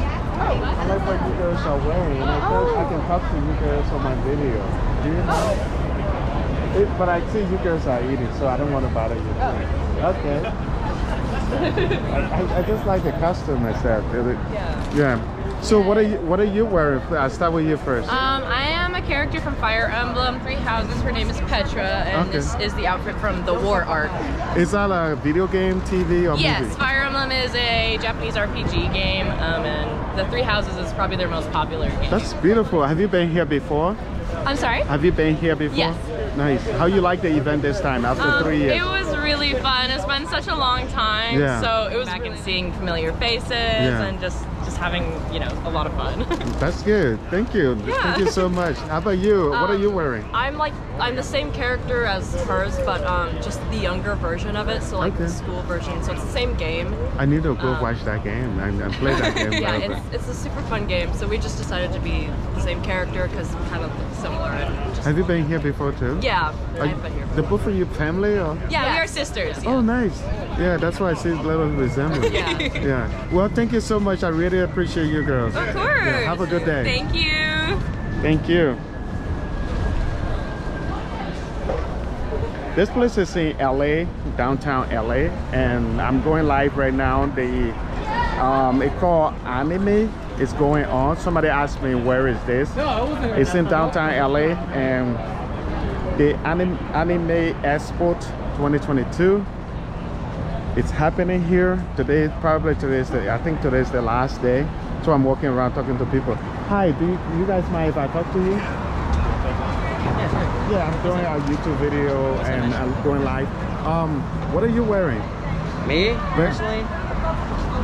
S1: I like what you girls are wearing, and I thought I can talk to you girls on my video. Do you know? It, but I see you girls are eating, so I don't want to bother you. Okay. I, I, I just like the costume myself. Yeah. Yeah. So what are you what are you wearing? I'll start with you first.
S7: Um, I am a character from Fire Emblem Three Houses. Her name is Petra, and
S1: Okay.
S7: this is the outfit from the War arc.
S1: Is that a video game, TV, or
S7: Yes,
S1: movie?
S7: Fire Emblem is a Japanese RPG game, um, and the Three Houses is probably their most popular game.
S1: That's beautiful. Have you been here before?
S7: I'm sorry.
S1: Have you been here before?
S7: Yes.
S1: Nice. How you like the event this time after
S7: Um,
S1: three years?
S7: It was really fun. It's been such a long time,
S1: Yeah.
S7: so it was back and seeing familiar faces
S1: Yeah.
S7: and just just having you know a lot of fun.
S1: That's good. Thank you.
S7: Yeah.
S1: Thank you so much. How about you? what are
S7: Um,
S1: you wearing?
S7: I'm like I'm the same character as hers, but um, just the younger version of it. So like
S1: Okay.
S7: the school version. So it's the same game.
S1: I need to go
S7: um,
S1: watch that game and, and play that game.
S7: yeah, it's, it's a super fun game. So we just decided to be the same character because we kind of look similar. And
S1: Have you been here before too?
S7: yeah,
S1: Are
S7: I've been here.
S1: The both of you family or?
S7: Yeah, we are sisters. Yeah.
S1: Oh, nice. Yeah, that's why I see a little resemblance.
S7: Yeah.
S1: yeah. Well, thank you so much. I really appreciate you girls.
S7: Of course.
S1: Yeah, have a good day.
S7: Thank you.
S1: Thank you. This place is in LA, downtown LA, and I'm going live right now. The um, it called Anime is going on. Somebody asked me where is this? It's in downtown LA, and the Anime, Anime Expo 2022. It's happening here today. Probably today is the I think today is the last day. So I'm walking around talking to people. Hi, do you, you guys mind if I talk to you? Yeah, I'm doing a YouTube video and I'm going live. Um, what are you wearing?
S12: Me,
S1: Where-
S12: personally,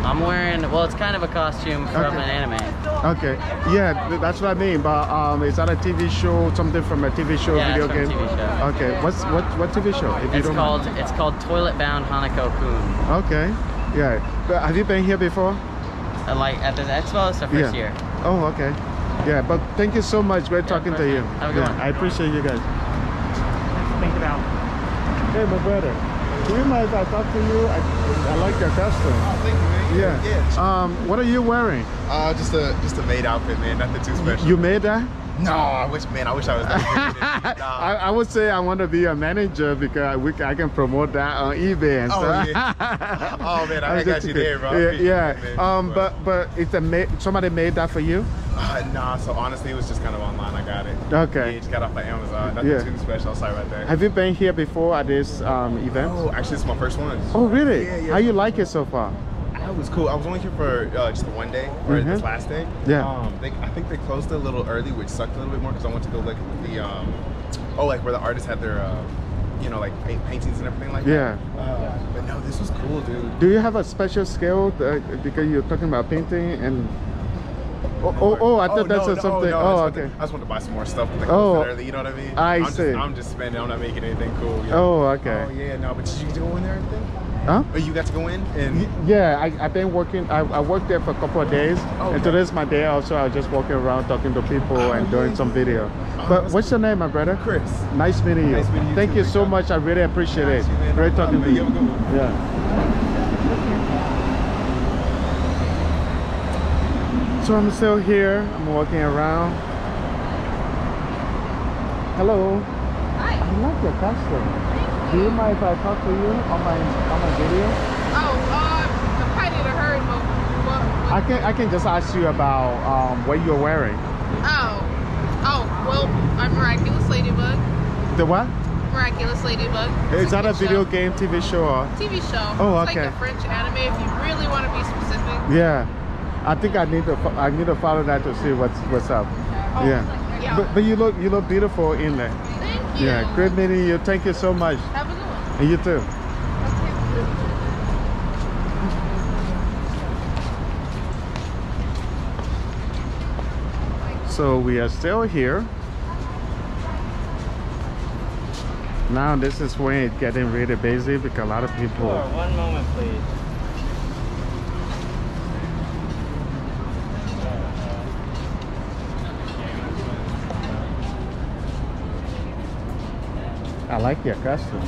S12: I'm wearing, well, it's kind of a costume from
S1: Okay.
S12: an anime.
S1: Okay, yeah, that's what I mean. But um, is that a TV show? Something from a TV show,
S12: Yeah,
S1: video
S12: it's from a
S1: game?
S12: TV show.
S1: Okay, what's what what TV show? If you
S12: It's
S1: don't
S12: called,
S1: mind.
S12: it's called Toilet Bound Hanako Kun.
S1: Okay, yeah. But have you been here before?
S12: Uh, like at the expo, it's the first
S1: yeah.
S12: year.
S1: Oh, okay. Yeah, but thank you so much. Great talking to you.
S12: Have a good
S1: yeah,
S12: one.
S1: I appreciate you guys. Think it out. Hey, my brother. Do you mind if I talk to you? I, I like your costume.
S3: Oh, thank you, man.
S1: Yeah.
S3: Yeah.
S1: Um, what are you wearing?
S3: Uh, just a just a maid outfit, man. Nothing too special.
S1: You made that?
S3: No, I wish, man. I wish I was. That
S1: I, I would say I want to be a manager because we, I can promote that on eBay and
S3: Oh,
S1: stuff.
S3: yeah. Oh, man, I
S1: I'm
S3: got you there, bro.
S1: Yeah, yeah. um, but but it's a ma- somebody made that for you.
S3: Uh, nah, so honestly, it was just kind of online. I got it.
S1: Okay.
S3: Yeah, just got off of Amazon. Nothing
S1: Yeah.
S3: too special. Sorry about that.
S1: Have you been here before at this um, event?
S3: Oh, actually, it's my first one.
S1: Oh, really?
S3: Yeah, yeah.
S1: How you like it so far?
S3: That was cool. I was only here for uh, just one day, or this
S1: Mhm.
S3: last day.
S1: Yeah.
S3: Um, they, I think they closed it a little early, which sucked a little bit more because I went to go look at the, um, oh, like where the artists had their, uh, you know, like paint, paintings and everything like
S1: Yeah.
S3: that. Uh, but no, this was cool, dude.
S1: Do you have a special skill uh, because you're talking about painting and? Oh, oh, oh I thought oh,
S3: no,
S1: that's
S3: no,
S1: something.
S3: no, I
S1: oh, okay.
S3: I just want to buy some more stuff. But
S1: Oh,
S3: early, you know what I mean?
S1: I
S3: I'm
S1: see.
S3: Just, I'm just spending. I'm not making anything cool. You
S1: Oh, okay.
S3: Oh yeah, no. But did you go in there and everything?
S1: Huh?
S3: Oh, you got to go in and.
S1: Yeah, I, I've been working. I, I worked there for a couple of days,
S3: Oh,
S1: and
S3: okay.
S1: today's my day off. So I was just walking around talking to people
S3: Oh,
S1: and doing
S3: yeah,
S1: some video.
S3: Oh,
S1: but what's your name, my brother?
S3: Chris.
S1: Nice meeting you.
S3: Nice meeting you
S1: Thank
S3: too,
S1: you so much. I really appreciate it.
S3: You,
S1: Great talking to you.
S3: You have a good one.
S1: Yeah. So I'm still here. I'm walking around. Hello.
S13: Hi.
S1: I like your costume. Do you mind if I talk to you on my on my video?
S13: Oh, I'm kind of in a hurry, but, but
S1: I can I can just ask you about um, what you're wearing.
S13: oh, oh, well, I'm Miraculous Ladybug.
S1: The what?
S13: Miraculous Ladybug.
S1: Is
S13: It's
S1: that a video
S13: show.
S1: game, TV show? Or?
S13: TV show.
S1: Oh,
S13: it's
S1: okay.
S13: like a French anime. If you really want to be specific.
S1: Yeah, I think I need to I need to follow that to see what's what's up.
S13: Oh,
S1: yeah.
S13: yeah.
S1: But, but you look you look beautiful in there.
S13: Thank you.
S1: Yeah, great meeting you. Thank you so much.
S13: Have a good one.
S1: And you too. So we are still here. Now this is when it's getting really busy because a lot of people.
S12: Sure, one moment, please.
S1: I like your costume.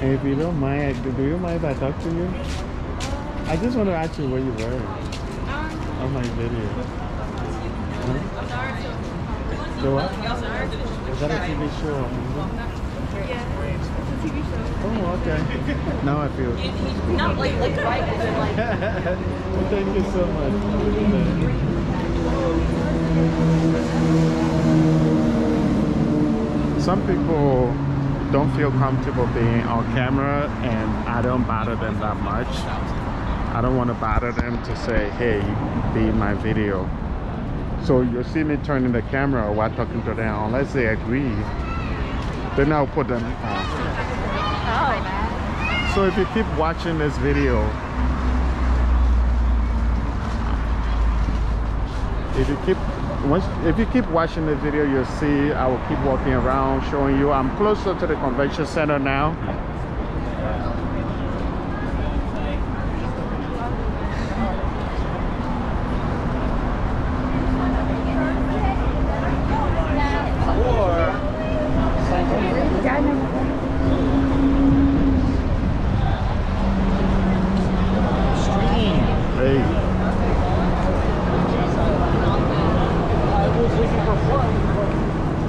S1: And if you don't mind, do you mind if I talk to you? I just want to ask you what you're wearing. on my video. Huh? The what? Is that a TV show? or movie?
S5: Yeah, it's a TV show.
S1: Oh, okay. Now I feel.
S7: Not like like right, like.
S1: well, thank you so much. Some people don't feel comfortable being on camera and I don't bother them that much. I don't want to bother them to say, hey, be my video. So you'll see me turning the camera while talking to them unless they agree. Then I'll put them on. So if you keep watching this video, if you keep once if you keep watching the video you'll see I will keep walking around showing you. I'm closer to the convention center now Hey.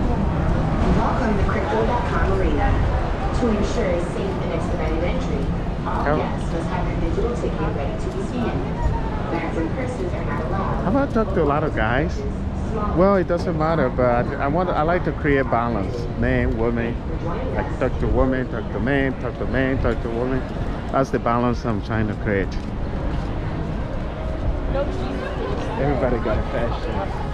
S14: Welcome to Crypto.com Arena. To ensure a safe and expedited entry, all
S1: How-
S14: guests must have their digital ticket ready to be scanned. Bags and purses are not allowed.
S1: Have I talked to a lot of guys? Well, it doesn't matter, but I want I like to create balance. Man, woman. I talk to woman, talk to man, talk to man, talk to woman. That's the balance I'm trying to create. Everybody got a fashion.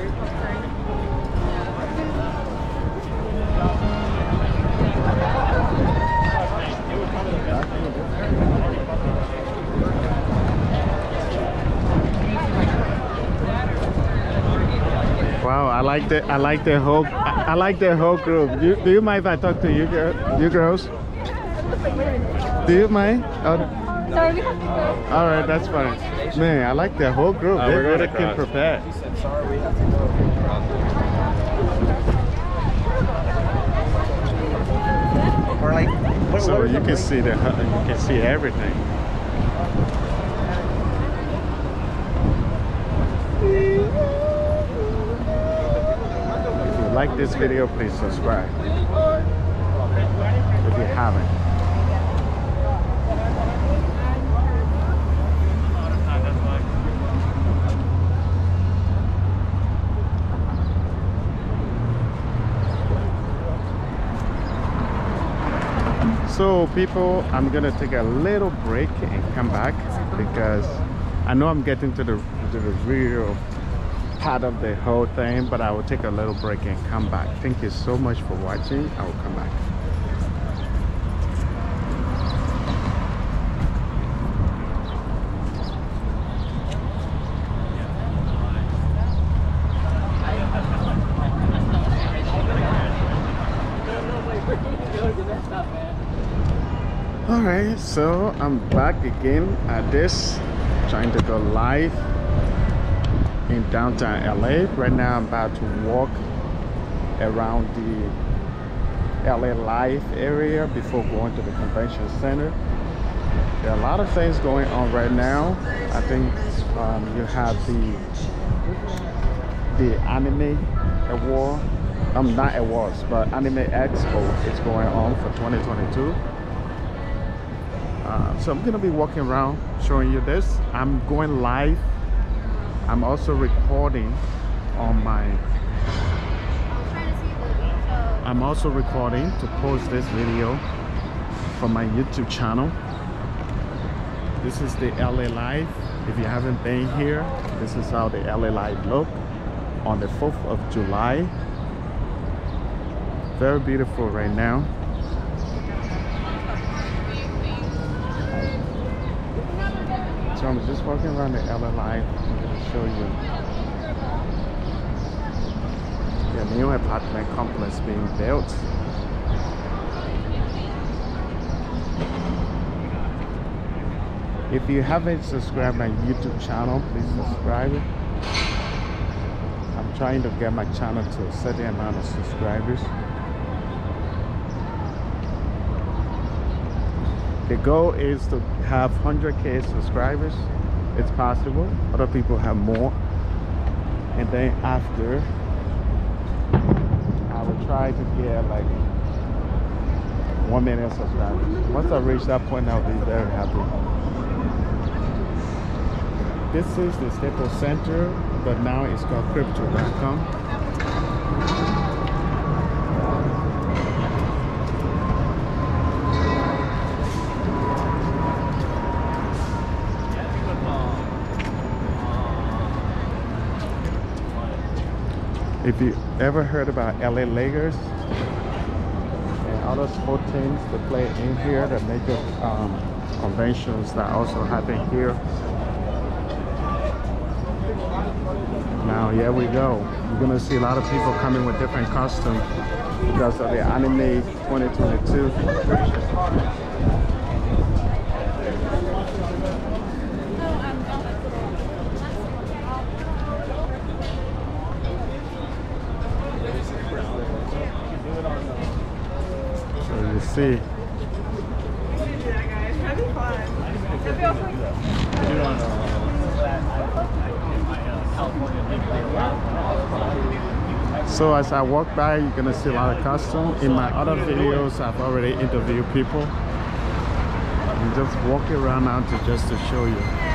S1: Like the I like the whole I, I like the whole group. You, do you mind if I talk to you girl, you girls? Do you mind? Oh,
S5: Sorry, we have to go.
S1: all right, that's fine. Man, I like the whole group.
S3: Uh,
S1: they
S3: we're going
S1: really came
S3: across.
S1: prepared.
S11: Or like, what,
S1: So
S11: what
S1: you can see the you can see everything. Like this video, please subscribe. If you haven't. So people, I'm gonna take a little break and come back because I know I'm getting to the to the real part of the whole thing, but I will take a little break and come back. Thank you so much for watching. I will come back. All right, so I'm back again at this, trying to go live downtown LA. Right now, I'm about to walk around the LA Live area before going to the convention center. There are a lot of things going on right now. I think um, you have the the anime award, um, not awards, but anime expo is going on for 2022. Uh, so I'm gonna be walking around showing you this. I'm going live. I'm also recording on my. I'm also recording to post this video for my YouTube channel. This is the LA Live. If you haven't been here, this is how the LA Live look on the 4th of July. Very beautiful right now. So I'm just walking around the LA Live. Show you the new apartment complex being built. If you haven't subscribed my YouTube channel, please subscribe. I'm trying to get my channel to a certain amount of subscribers. The goal is to have 100k subscribers. It's possible. Other people have more. and then after I will try to get like one million subscribers. Once I reach that point, I'll be very happy. This is the Staples Center, but now it's called Crypto.com. If you ever heard about LA Lakers and other sport teams that play in here, the major um, conventions that also happen here. Now here we go. You're gonna see a lot of people coming with different costumes because of the anime 2022. So you see. So as I walk by, you're gonna see a lot of costume. In my other videos, I've already interviewed people. I'm just walking around now to just to show you.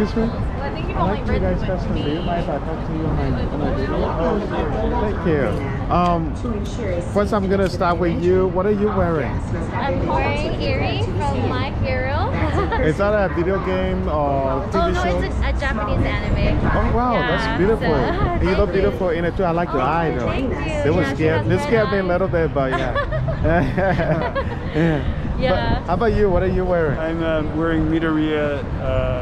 S1: Excuse me?
S8: I think you've
S1: I like you guys custom. Do you
S8: me.
S1: mind I talk to you on my, on my video? Oh. Thank you. Um, first I'm gonna start with you. What are you wearing?
S8: I'm wearing Eri from My Hero.
S1: Is that a video game or TV
S8: oh no,
S1: show?
S8: it's a, a Japanese anime.
S1: Oh wow,
S8: Yeah,
S1: that's beautiful.
S8: so-
S1: And you look beautiful in it too. I like the eye though.
S8: thank you.
S1: They were
S8: Yeah,
S1: scared.
S8: has
S1: They scared me a little bit, but yeah. yeah.
S8: Yeah.
S1: But how about you? What are you wearing?
S15: I'm um, wearing Midoriya uh,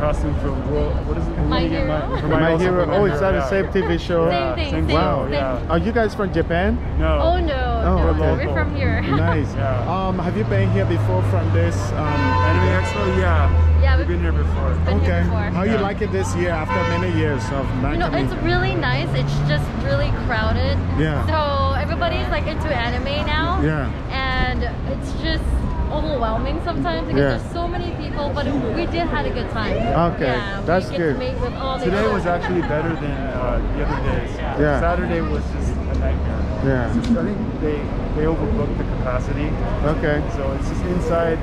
S15: costume from World. What is it?
S8: My
S15: Again,
S8: Hero?
S15: from
S1: My
S15: also
S1: Hero. Oh, is that the
S15: yeah.
S1: same TV show?
S8: Same thing, same
S1: Wow.
S8: thing.
S15: Yeah.
S1: Are you guys from Japan?
S15: No.
S8: Oh no,
S1: Oh,
S8: no,
S1: okay.
S8: we're from here.
S1: Nice.
S15: Yeah.
S1: Um, have you been here before from this? Um,
S15: Anime Expo? Yeah.
S8: Yeah,
S15: We've
S8: we've
S15: been here before.
S8: been
S1: okay.
S8: here before.
S1: How you like it this year after many years of not
S8: You know, it's really nice. It's just really crowded.
S1: Yeah.
S8: So everybody's like into anime now.
S1: Yeah.
S8: And it's just overwhelming sometimes because
S1: Yeah.
S8: there's so many people, but we did have a good time.
S1: Okay,
S8: Yeah,
S1: that's
S8: we
S1: good.
S8: To meet with all
S15: Today
S8: other-
S15: was actually better than uh, the other days.
S1: Yeah.
S15: Saturday was just a nightmare.
S1: Yeah.
S15: Just- I think they they overbooked the capacity.
S1: Okay.
S15: So it's just inside.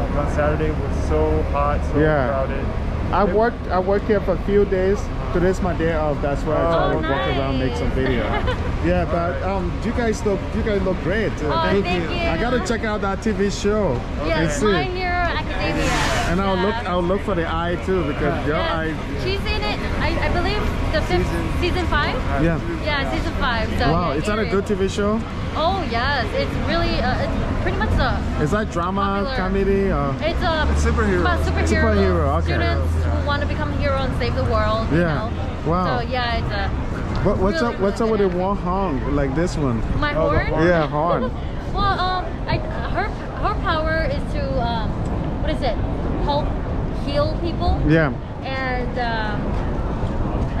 S15: Like on Saturday was so hot, so
S1: Yeah.
S15: crowded.
S1: I worked I worked here for a few days. Today's my day off. That's why I
S8: Oh,
S1: thought I would walk around make some video. yeah, but um, you guys look you guys look great. Uh,
S8: Oh, thank you.
S1: I gotta check out that TV show
S8: Yeah,
S1: and see.
S8: My Hero Academia.
S1: And I'll
S8: Yeah.
S1: look I'll look for the eye too because your
S8: Yeah.
S1: eye.
S8: She's in it. I, I believe the fifth season, five.
S1: Yeah.
S8: Yeah, season five. So
S1: Wow,
S8: yeah,
S1: is that a good TV show?
S8: Oh yes, it's really uh, it's pretty much a
S1: Is that drama,
S8: Popular.
S1: comedy, or?
S8: it's a
S1: superhero.
S8: about superhero,
S1: Superhero, okay.
S8: students who want to become a hero and save the world. You
S1: Yeah.
S8: know?
S1: Wow.
S8: So yeah, it's a
S1: What, what's
S8: Really
S1: up? What's up with the one horn like this one?
S8: My horn?
S1: Yeah, horn.
S8: well, um, I, her her power is to um, what is it? Help heal people.
S1: Yeah.
S8: And um,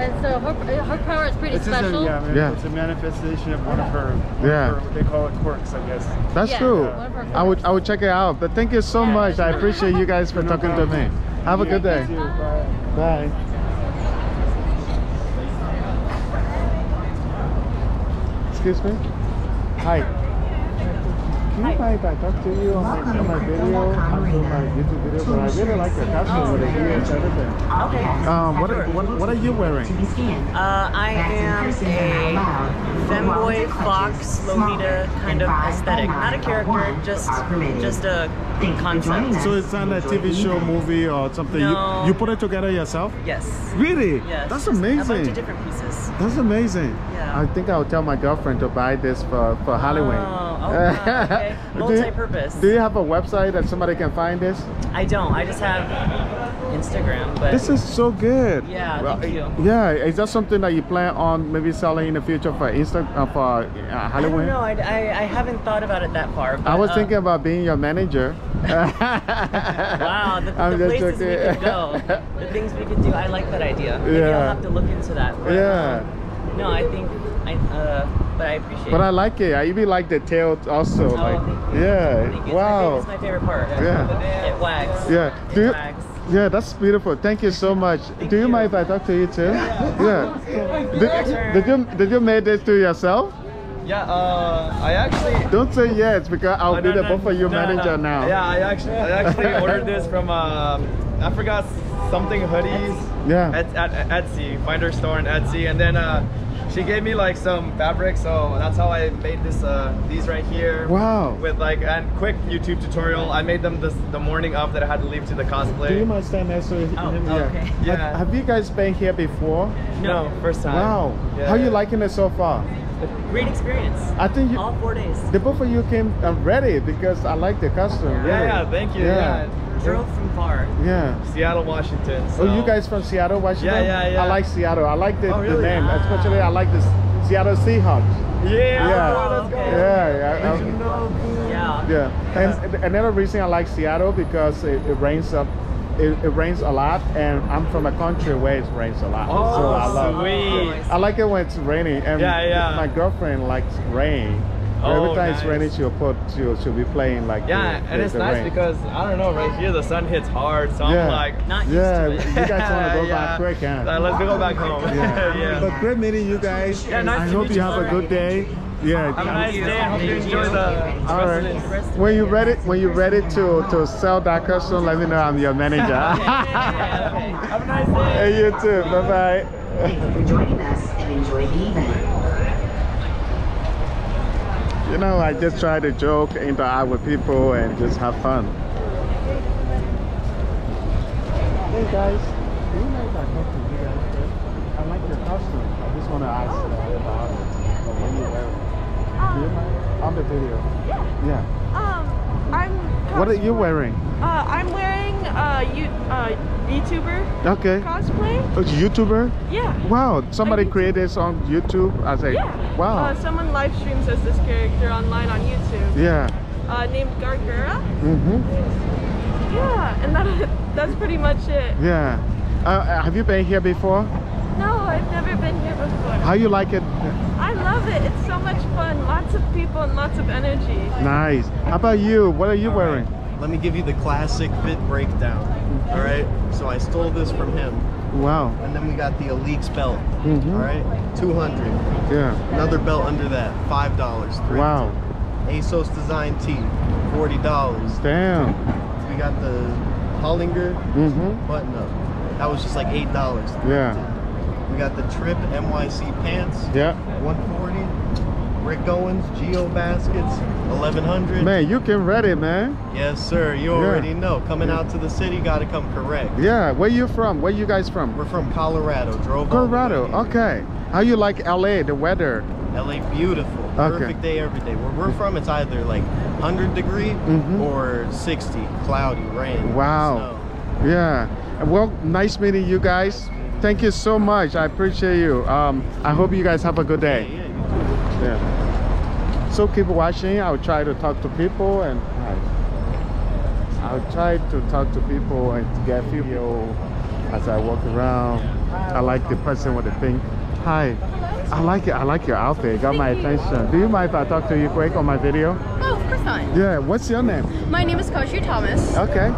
S8: and so her her power is pretty
S15: It's just a,
S8: special.
S15: yeah, man,
S1: Yeah.
S15: it's a manifestation of one of her, one
S1: Yeah.
S15: of her, what they call it quirks, I guess.
S1: That's
S8: Yeah,
S1: cool.
S8: one of her
S1: I would I would check it out. But thank you so much. I appreciate you guys for talking to me. Have a good day. Bye. Excuse me. Hi. Can you if I talk to you on my, on my video? I'm doing my YouTube video, but I really like your costume with the ears, everything.
S12: Okay.
S1: Um, what, are, what, what are you wearing?
S12: Uh, I am a femboy, fox, Lolita kind of aesthetic. Not a character, just just a concept.
S1: So it's not a TV show, movie, or something.
S12: No.
S1: You, you put it together yourself?
S12: Yes.
S1: Really?
S12: Yes.
S1: That's
S12: just A bunch
S1: amazing.
S12: of different pieces.
S1: That's amazing.
S12: Yeah.
S1: I think I'll tell my girlfriend to buy this for, for Halloween.
S12: Oh, oh, wow, okay. Multi-purpose.
S1: Do you have a website that somebody can find this?
S12: I don't. I just have Instagram, but
S1: This is so good.
S12: Yeah,
S1: Well,
S12: thank you.
S1: Yeah, is that something that you plan on maybe selling in the future for Insta uh, for uh, Halloween?
S12: don't. I, I, I haven't thought about it that far. But,
S1: I was
S12: uh,
S1: thinking about being your manager.
S12: Wow, the,
S1: I'm
S12: the
S1: just
S12: places we
S1: joking.
S12: could go, the things we could do. I like that idea. Maybe
S1: Yeah.
S12: I'll have to look into that. But,
S1: Yeah.
S12: um, no, I think I. Uh, but I appreciate.
S1: But
S12: it.
S1: I like it. I even like the tail also.
S12: Oh,
S1: like,
S12: thank you.
S1: yeah.
S12: Thank you.
S1: Wow.
S12: It's my, favorite, it's my favorite part.
S1: Yeah.
S12: It wags.
S1: Yeah.
S12: It
S1: Do you,
S12: wags.
S1: yeah, that's beautiful. Thank you so much. Do you, mind if I talk to you too? Yeah. Did, did you did you make this to yourself?
S16: Yeah, uh, I actually.
S1: Don't say yes because I'll
S16: Oh,
S1: be
S16: no,
S1: the
S16: no,
S1: both of you
S16: no,
S1: manager
S16: no.
S1: now.
S16: Yeah, I actually, I actually ordered this from, um, I forgot something hoodies.
S1: Yeah.
S16: At, at Etsy, finder store on Etsy, and then uh, she gave me like some fabric, so that's how I made this. Uh, these right here.
S1: Wow.
S16: With like a quick YouTube tutorial. I made them this the morning of that I had to leave to the cosplay.
S1: Do you mind stand next to him?
S16: Oh,
S1: yeah.
S16: okay. Yeah.
S1: Have, have you guys been here before?
S16: No, first time.
S1: Wow.
S16: Yeah.
S1: How you liking it so far?
S12: Great experience.
S1: I think you,
S12: All four days.
S1: the both of you came ready because I like the costume.
S16: Yeah,
S1: really.
S16: yeah, thank you.
S1: Yeah.
S16: Yeah.
S12: Drove from far.
S1: Yeah.
S16: Seattle, Washington.
S1: Oh, you guys from Seattle, Washington?
S16: Yeah, yeah, yeah.
S1: I like Seattle. I like the,
S16: Oh,
S1: the
S16: really?
S1: name, ah. especially I like the Seattle Seahawks.
S16: Yeah.
S1: Yeah.
S16: Oh, let's go.
S1: Yeah, yeah.
S12: Yeah.
S1: Yeah, and another reason I like Seattle because it, it rains up, it, it rains a lot, and I'm from a country where it rains a lot.
S16: Oh,
S1: so I love.
S16: sweet.
S1: I like it when it's rainy, and
S16: Yeah, yeah.
S1: my girlfriend likes rain. So
S16: Oh,
S1: every time it's
S16: nice.
S1: raining, she'll put she'll, she'll be playing like
S16: Yeah,
S1: the,
S16: and
S1: the-
S16: it's
S1: the
S16: nice
S1: rain.
S16: because I don't know, right here the sun hits hard, so
S1: yeah,
S16: I'm like,
S12: Not used
S1: yeah,
S12: to it.
S1: you guys want to go
S16: Yeah.
S1: back quick, huh?
S16: Uh, let's go back home.
S1: Yeah.
S16: yeah.
S1: But great meeting you guys.
S16: Yeah, nice
S1: I
S16: to
S1: hope
S16: meet
S1: you
S16: you.
S1: have a good day. Yeah.
S16: Have a nice day. I hope you enjoy the
S1: All
S16: rest
S1: right.
S16: of this.
S1: When you ready, when you're ready to to sell that custom, let me know. I'm your manager.
S16: Have a nice day.
S1: hey, you too. Bye bye.
S17: Thank you for joining us and enjoy the event.
S1: You know, I just try to joke, interact with people, and just have fun. Hey guys, do you know if I talk to you guys? first? I like your costume. I just want to ask uh, about it. But when you wear it, do you mind? On the video.
S7: Yeah.
S1: Yeah.
S7: Um, I'm.
S1: What are you wearing?
S7: Uh, I'm wearing uh, you, uh, VTuber
S1: Okay.
S7: cosplay.
S1: Oh, YouTuber?
S7: Yeah.
S1: Wow, somebody created this on YouTube as a
S7: Yeah.
S1: wow.
S7: Uh, someone live streams as this character online on YouTube.
S1: yeah.
S7: Uh, named Gawr Gura.
S1: Mhm.
S7: Yeah, and that that's pretty much it.
S1: Yeah. Uh, have you been here before?
S7: No, I've never been here before.
S1: How you like it?
S7: I love it. It's so much fun. Lots of people and lots of energy.
S1: Nice. How about you? What are you wearing?
S18: Let me give you the classic fit breakdown. All right. So I stole this from him.
S1: Wow.
S18: And then we got the Elite's belt.
S1: Mhm.
S18: All right. 200.
S1: Yeah.
S18: Another belt under that. $5. thrifted.
S1: Wow.
S18: ASOS design tee. $40.
S1: Damn.
S18: We got the Hollinger
S1: mm -hmm.
S18: button up. That was just like $8.
S1: Yeah.
S18: We got the Trip NYC pants.
S1: Yeah.
S18: 140. Rick Owens Geobaskets. 1100.
S1: Man, you can ready, man.
S18: Yes, sir. You
S1: Yeah.
S18: already know. Coming out to the city, got to come correct.
S1: Yeah. Where you from? Where you guys from?
S18: We're from Colorado. Drove all the way
S1: Colorado. Okay. How you like LA? The weather?
S18: LA, beautiful.
S1: Okay.
S18: Perfect day every day. Where we're from, it's either like 100 degree
S1: Mhm.
S18: or 60, cloudy, rain.
S1: Wow.
S18: snow.
S1: Yeah. Well, nice meeting you guys. Thank you so much. I appreciate you. Um, I hope you guys have a good day. Yeah. So keep watching. I'll try to talk to people and I'll try to talk to people and to get video as I walk around. I like the person with the pink. Hi. I like it. I like your outfit. It got my attention. Do you mind if I talk to you quick on my video?
S19: Oh, of course not.
S1: Yeah. What's your name?
S19: My name is Koshu Thomas.
S1: Okay.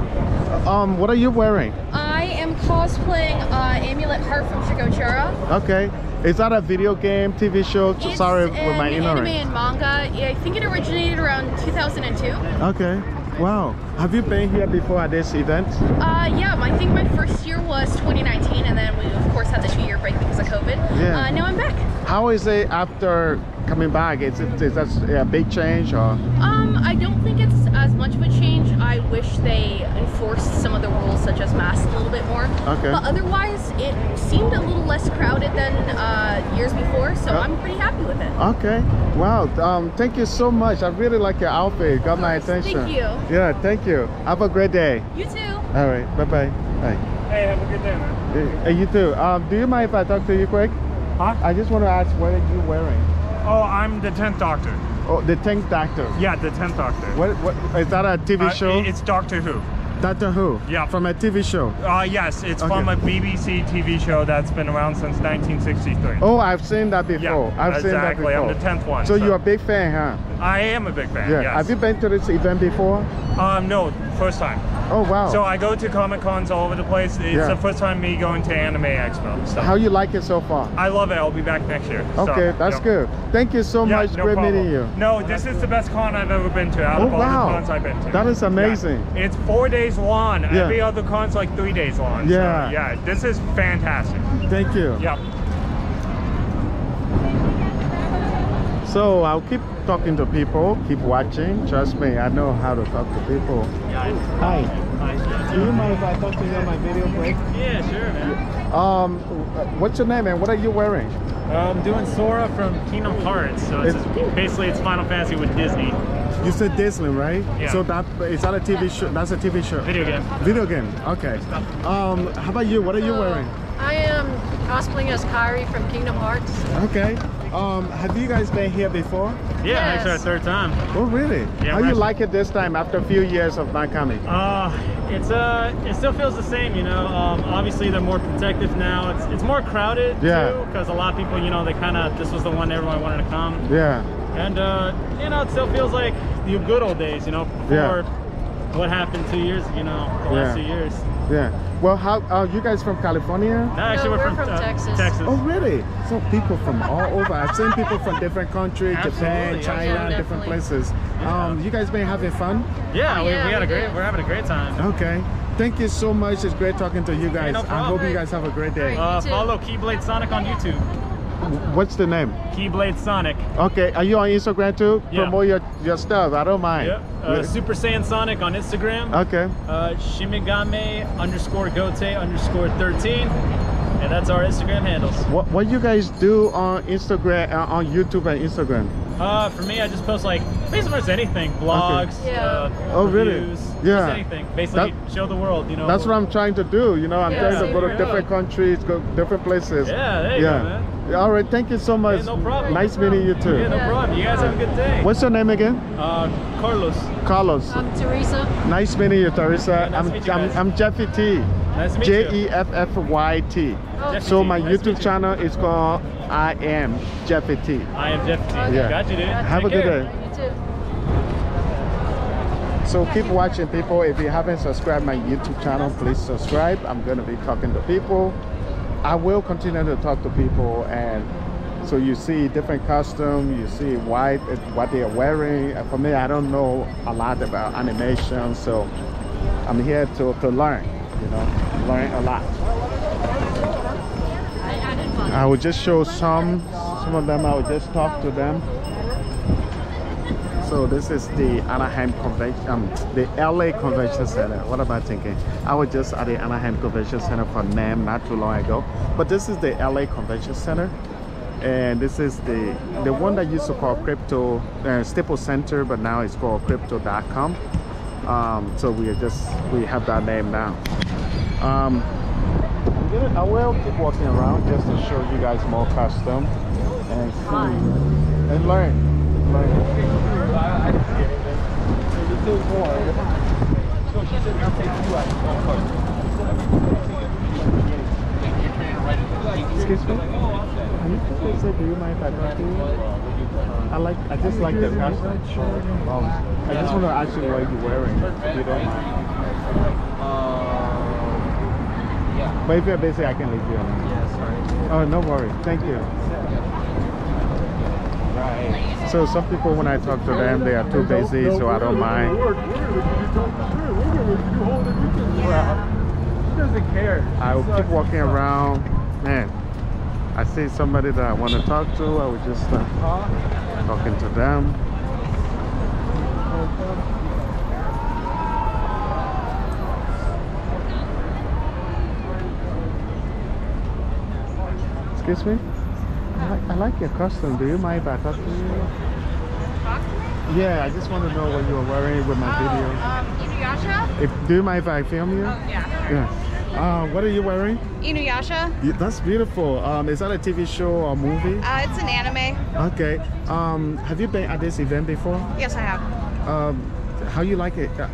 S1: Um, what are you wearing?
S19: I am cosplaying uh, Amulet Heart from Shugo Chara.
S1: Okay. Is that a video game, TV show?
S19: It's
S1: Sorry with
S19: an
S1: my
S19: anime
S1: ignorance.
S19: and manga. I think it originated around 2002.
S1: Okay. Wow. Have you been here before at this event?
S19: Uh, yeah, I think my first year was 2019, and then we of course had the two-year break because of COVID.
S1: Yeah.
S19: Uh, now I'm back.
S1: How is it after coming back? Is it is that a big change or?
S19: Um, I don't think it's as much of a change. I wish they enforced some of the rules, such as masks, a little bit more.
S1: Okay.
S19: But otherwise, it seemed a little less crowded than uh, years before, so
S1: Yeah.
S19: I'm pretty happy with it.
S1: Okay. Wow. Um, thank you so much. I really like your outfit. It got my attention.
S19: Thank you.
S1: Yeah. Thank you. Have a great day.
S19: You too.
S1: All right. Bye bye. Bye.
S20: Hey, have a good day, man.
S1: Hey, you too. Um, do you mind if I talk to you quick?
S20: Huh?
S1: I just want to ask what are you wearing?
S20: Oh, I'm the 10th Doctor.
S1: Oh, the Tank Doctor.
S20: Yeah, the 10th Doctor.
S1: What, what is that a TV
S20: Uh,
S1: show?
S20: It's Doctor Who.
S1: Doctor Who.
S20: Yeah.
S1: From a TV show.
S20: Uh, yes, it's from a BBC TV show that's been around since 1963.
S1: Oh, I've seen that before.
S20: Yeah,
S1: I've seen that
S20: exactly.
S1: before.
S20: I'm the 10th one.
S1: So, you're a big fan, huh?
S20: I am a big fan,
S1: yeah.
S20: yes.
S1: Have you been to this event before?
S20: Um, no, first time.
S1: Oh wow.
S20: So I go to Comic Cons all over the place. It's
S1: Yeah.
S20: the first time me going to Anime Expo. So
S1: How you like it so far?
S20: I love it. I'll be back next year. So,
S1: Okay, that's
S20: yeah.
S1: good. Thank you so
S20: Yeah,
S1: much.
S20: no
S1: Great
S20: problem.
S1: meeting you.
S20: No, this is the best con I've ever been to out
S1: Oh,
S20: of all
S1: wow.
S20: the cons I've been to.
S1: That is amazing.
S20: It's four days long.
S1: Yeah.
S20: Every other con's like three days long. So,
S1: Yeah.
S20: yeah, this is fantastic.
S1: Thank you.
S20: Yep.
S1: So I'll keep talking to people, keep watching. Trust me, I know how to talk to people. Hi. Do you mind if I talk to you on my video break?
S21: Yeah, sure, man.
S1: Um, what's your name and what are you wearing?
S21: Uh, I'm doing Sora from Kingdom Hearts, so it's basically it's Final Fantasy with Disney.
S1: You said Disney, right?
S21: Yeah.
S1: So that is that a TV show? That's a TV show.
S21: Video game.
S1: Video game. Okay. Um, how about you? What are you wearing?
S7: I am cosplaying as Kairi from Kingdom Hearts.
S1: Okay. Um, have you guys been here before?
S21: Yeah, actually our third time.
S1: Oh, really?
S21: Yeah,
S1: How
S21: we're
S1: you
S21: actually-
S1: like it this time after a few years of not coming?
S21: Uh, it's uh, it still feels the same, you know. Um, obviously they're more protective now. It's it's more crowded
S1: Yeah.
S21: too, because a lot of people, you know, they kind of this was the one everyone wanted to come.
S1: Yeah.
S21: And uh, you know, it still feels like the good old days, you know,
S1: Yeah.
S21: before what happened two years, you know, the last
S1: Yeah.
S21: two years.
S1: Yeah. Well, how are you guys from California?
S21: No, actually, we're, from, uh, Texas.
S1: Oh, really? So people from all over. I've seen people from different countries, Japan,
S21: Absolutely.
S1: China,
S21: Yeah,
S1: different
S21: definitely.
S1: places. Um, you guys been having fun?
S21: Yeah, we,
S7: Yeah,
S21: we had a great,
S7: did.
S21: we're having a great time.
S1: Okay. Thank you so much. It's great talking to you guys.
S21: no
S1: I hope you guys have a great day.
S21: Uh, follow Keyblade Sonic on YouTube.
S1: What's the name?
S21: Keyblade Sonic.
S1: Okay. Are you on Instagram too?
S21: Yeah.
S1: Promote your, your stuff. I don't mind.
S21: Yeah. Uh, Super Saiyan Sonic on Instagram.
S1: Okay.
S21: Uh, Shimigame underscore Gote underscore 13. And that's our Instagram handles.
S1: What what you guys do on Instagram uh, on YouTube and Instagram?
S21: Uh, for me, I just post like basically just anything, blogs,
S7: Yeah.
S21: uh,
S1: Oh, really? Yeah.
S21: just anything. Basically, show the world, you know.
S1: That's what I'm trying to do. You know, I'm
S21: Yeah,
S1: trying to go to different countries, go different places.
S21: Yeah, there you go, man.
S1: Yeah, All right. Thank you so much.
S21: Yeah, no problem.
S1: Nice meeting you too.
S21: Yeah, no problem. You guys have a good day.
S1: What's your name again?
S21: Uh, Carlos.
S1: Carlos.
S7: I'm Teresa.
S1: Nice meeting you, Teresa.
S21: nice
S1: I'm,
S21: to meet you
S1: I'm. I'm Jeffy T.
S21: Nice to meet
S1: J
S21: you.
S1: E F F Y T.
S21: Jeffy
S1: So my
S21: Nice
S1: YouTube channel is called I am Jeffy T.
S21: I am Jeff T.
S1: Yeah.
S21: Got you, dude.
S1: Have
S21: Take
S1: a good
S21: care.
S1: day.
S7: You too.
S1: So keep watching people. If you haven't subscribed my YouTube channel, please subscribe. I'm gonna be talking to people. I will continue to talk to people and so you see different costume, you see uh, what they are wearing. For me, I don't know a lot about animation, so I'm here to, to learn, you know, learn a lot. I will just show some, some of them, I will just talk to them. So this is the Anaheim Convention, um, the LA Convention Center. What am I thinking? I was just at the Anaheim Convention Center for NAMM not too long ago. But this is the LA Convention Center. And this is the the one that used to call Crypto uh, Staples Center, but now it's called Crypto.com. Um, so we are just we have that name now. Um, I will keep walking around just to show you guys more custom and see and learn. Learn. Excuse me? Are you supposed to say, do you mind if I talk to you? I like, I just like the custom. Um, I just want to ask you what you're wearing, if you don't mind. But if you're busy, I can leave you alone.
S16: Yeah, sorry.
S1: Oh, no worries. Thank you. So some people, when I talk to them, they are too busy, so I don't mind.
S15: He doesn't care.
S1: I will keep walking around. Man, I see somebody that I want to talk to. I will just uh, talking to them. Excuse me? I like, your costume. Do you mind if I talk to you? Yeah, I just want to know what you are wearing with my video.
S13: Um, Inuyasha?
S1: If, do you mind if I film you?
S13: Oh, yeah.
S1: Yeah. Uh, what are you wearing?
S13: Inuyasha?
S1: Yeah, that's beautiful. Um, is that a TV show or movie?
S13: Uh, it's an anime.
S1: Okay. Um, have you been at this event before?
S13: Yes, I have.
S1: Um, how you like it uh,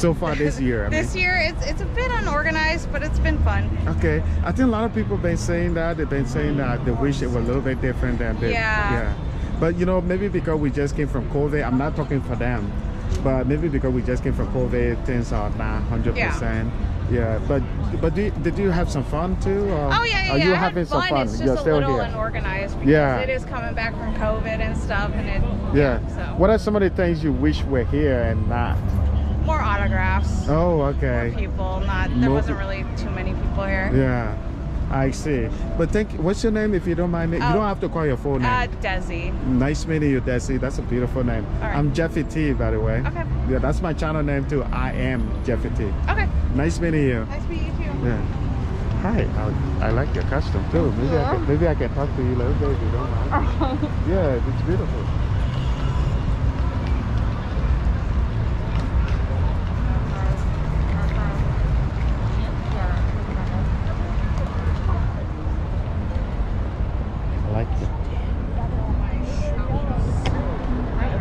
S1: so far this year? I
S13: This year, it's it's a bit unorganized, but it's been fun.
S1: Okay. I think a lot of people have been saying that. They've been saying that they wish it were a little bit different than this.
S13: Yeah.
S1: Yeah. But you know, maybe because we just came from COVID, I'm not talking for them, but maybe because we just came from COVID, things are not 100%. Yeah. Yeah, But but do, did you have some fun too? Or
S13: Oh yeah, yeah,
S1: Are
S13: yeah.
S1: you
S13: I
S1: having some fun?
S13: It's just
S1: You're
S13: a
S1: still
S13: little
S1: here.
S13: unorganized because
S1: Yeah.
S13: it is coming back from COVID and stuff, and it
S1: Yeah.
S13: so
S1: What are some of the things you wish were here and not?
S13: More autographs.
S1: Oh, okay.
S13: More People, not there
S1: More
S13: wasn't really too many people here.
S1: Yeah, I see. But thank. What's your name, if you don't mind me? you
S13: Oh.
S1: don't have to call your full name.
S13: Uh, Desi.
S1: nice meeting you, Desi. That's a beautiful name.
S13: Right.
S1: I'm Jeffy T, by the way.
S13: Okay.
S1: Yeah, that's my channel name too. I am Jeffy T.
S13: Okay.
S1: Nice meeting you.
S13: Nice meeting you too.
S1: Yeah. Hi. I, I like your costume too. Maybe I can, maybe I can talk to you a little bit if you don't mind. yeah, it's beautiful. I like it.